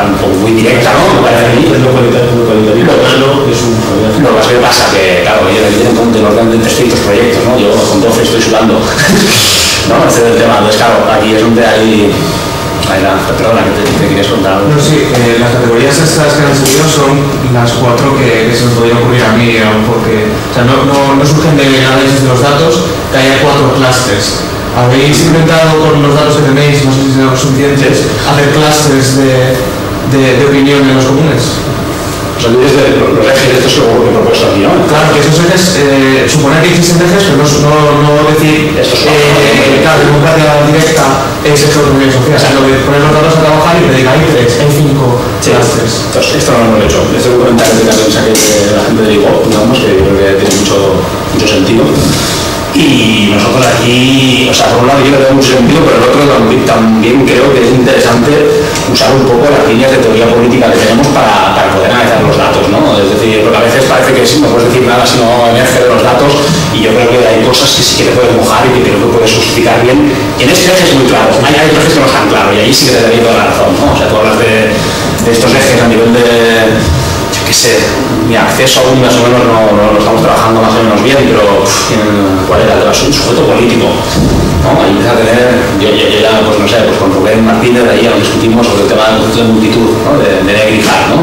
muy directa, ¿no? Me parece a mí. Es lo cualitativo, lo cualitativo humano es un Lo que pasa que, claro, tienen de los grandes distintos proyectos, ¿no? Yo con 12 estoy sudando, ¿no? Este es el tema. Entonces, claro, aquí es donde hay... Ay, la, perdona, que te, te, querías contar. No, sí, eh, las categorías estas que han salido son las cuatro que, que se me podría ocurrir a mí, porque o sea, no, no, no surgen del análisis de los datos, que haya cuatro clusters. ¿Habéis intentado con los datos que tenéis, no sé si son suficientes, hacer clusters de, de, de opinión en los comunes? O sea, desde los ejes estos que he propuesto aquí, ¿no? Claro, que esos ejes, eh, suponer que existen ejes, pero no, no, no decir, Estos son- eh, claro, democracia directa es eje de autonomía social, sino que poner los datos a trabajar y me diga, hay tres, hay cinco clusters. Entonces, esto no lo hemos hecho. Este es comentario que también saqué de la gente de Ligo, digamos, que yo creo que tiene mucho, mucho sentido. Y nosotros aquí, o sea, por un lado yo que tiene mucho sentido, pero el otro también, creo que es interesante usar un poco las líneas de teoría política que tenemos para, poder analizar los datos, ¿no? Es decir, porque a veces parece que sí, no puedes decir nada si no emerge de los datos y yo creo que hay cosas que sí que te puedes mojar y que creo que puedes justificar bien. En este eje es muy claro, hay, hay ejes que no están claros y ahí sí que te daría toda la razón, ¿no? O sea, tú hablas de estos ejes a nivel de qué sé, mi acceso aún más o menos no, no lo estamos trabajando más o menos bien, pero ¿cuál era? El sujeto político. ¿no? Ahí empieza a tener, yo, yo, ya, pues no sé, pues con Rubén Martínez ahí lo discutimos sobre el tema del concepto de multitud, ¿no? de, de ¿no?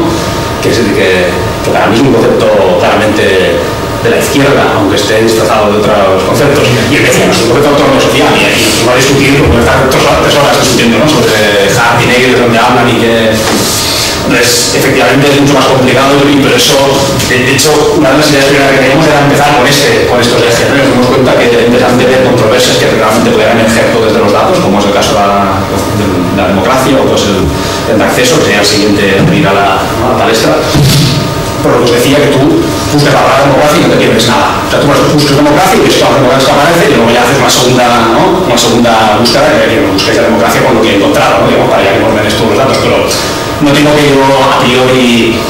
que es que, que para mí es un concepto claramente de la izquierda, aunque esté disfrazado de otros conceptos. Y que decía, no es un concepto de social, y ahí nos va a discutir, porque estar tres horas, discutiendo ¿no? sobre Hart y Negri, de dónde hablan y que entonces, efectivamente es mucho más complicado y por eso, de hecho, una de las ideas primeras que teníamos era empezar con, este, con estos ejes. nos dimos cuenta que era interesante ver controversias que realmente pudieran emerger desde los datos, como es el caso de la, de la democracia o pues el, el acceso, que sería el siguiente en ir a la, a la palestra. Pero pues decía que tú buscas la palabra democracia y no te pierdes nada. O sea, tú buscas democracia y ves todas las democracias que aparece y luego ya haces una segunda, ¿no? una segunda búsqueda que buscáis la democracia con lo que he encontrado, ¿no? Digamos, para ya que ordenes todos los datos, pero no tengo que yo a priori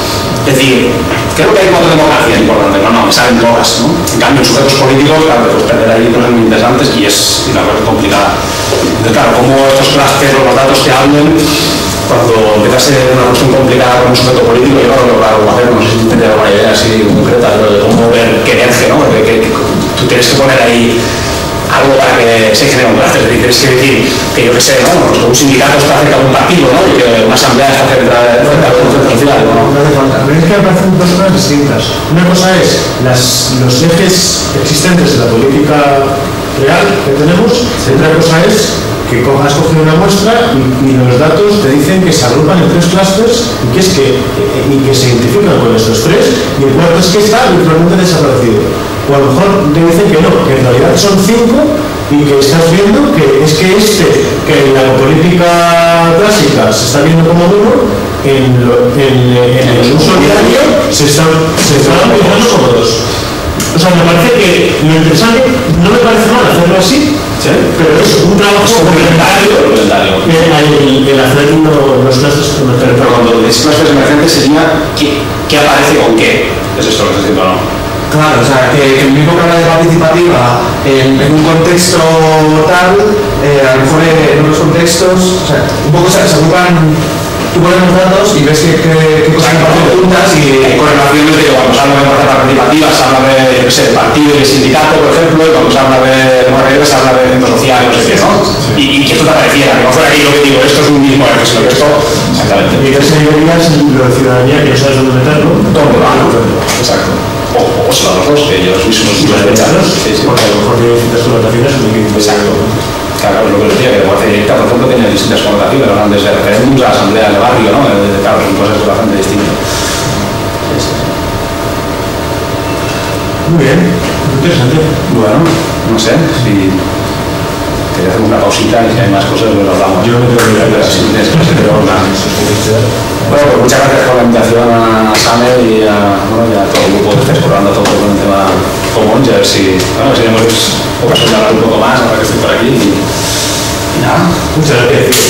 decir, creo que hay cuatro democracias importantes, no, no, me salen todas, ¿no? En cambio, en sujetos políticos, claro, te puedes perder ahí cosas muy interesantes y es una cosa complicada. Entonces, claro, como estos clusters los datos que hablen, cuando empieza a ser una cuestión complicada con un sujeto político, yo no lo logro hacer, no sé si tendría alguna idea así concreta pero de cómo ver qué ¿no? Porque que- que- tú tienes que poner ahí algo para que se genere un cluster, Es decir, tienes que decir que yo que sé, ¿no? Pues que un sindicato está cerca de un partido, ¿no? Y que una asamblea está cerca de, cerca de un centro social, ¿no? No hace falta. Pero es que aparecen dos cosas distintas. Una cosa es las, los ejes existentes de la política real que tenemos, sí. otra cosa es que has cogido una muestra y, y, los datos te dicen que se agrupan en tres clusters y que, es que, eh, y que se identifican con estos tres y el cuarto es que está virtualmente desaparecido. O a lo mejor te dicen que no, que en realidad son cinco y que estás viendo que es que este, que en la política clásica se está viendo como uno, en, lo- en, en el uso diario se está, se está utilizando como dos. O sea, me parece que lo interesante, no me parece mal hacerlo así, pero es un trabajo complementario el, el hacer uno- los clases Pero cuando decís clusters emergentes sería ¿qué, qué aparece con qué? ¿Es esto lo que estás diciendo no? Claro, o sea, que, que el mismo que habla de participativa en, en un contexto tal, eh, a lo mejor en otros contextos, o sea, un poco se, se agrupan tú pones los datos y ves qué, qué, qué cosas comparten juntas y hay correlaciones de que cuando se habla de democracia participativa se habla de, yo qué sé, partido y sindicato, por ejemplo, y cuando se habla de democracia se habla de centro social no sé qué, ¿no? Y, y que esto te apareciera, que no fuera aquí lo que digo, esto es un mismo sino que esto, exactamente. Y que se lo de ciudadanía que no sabes dónde meterlo. Todo, claro, exacto. O, o son los dos, que ellos mismos Y los los echan. mechanos, Sí, sí. porque a lo mejor tiene distintas connotaciones que Exacto. Claro, es lo que decía, que la democracia directa, por ejemplo, tiene distintas connotaciones, hablan desde referéndums a la asamblea de barrio, ¿no? Eh, Claro, son cosas bastante distintas. Muy bien, interesante. Bueno, no sé, si quería hacer una pausita y si hay más cosas, pues hablamos. Yo no tengo ni idea. Sí, que hacer una- Bueno, pues muchas gracias por la invitación a Samuel y a, bueno, y a todo el grupo que está explorando todo con el tema común y a ver si, bueno, si tenemos ocasión de hablar un poco más ahora que estoy por aquí y, y nada. Muchas gracias.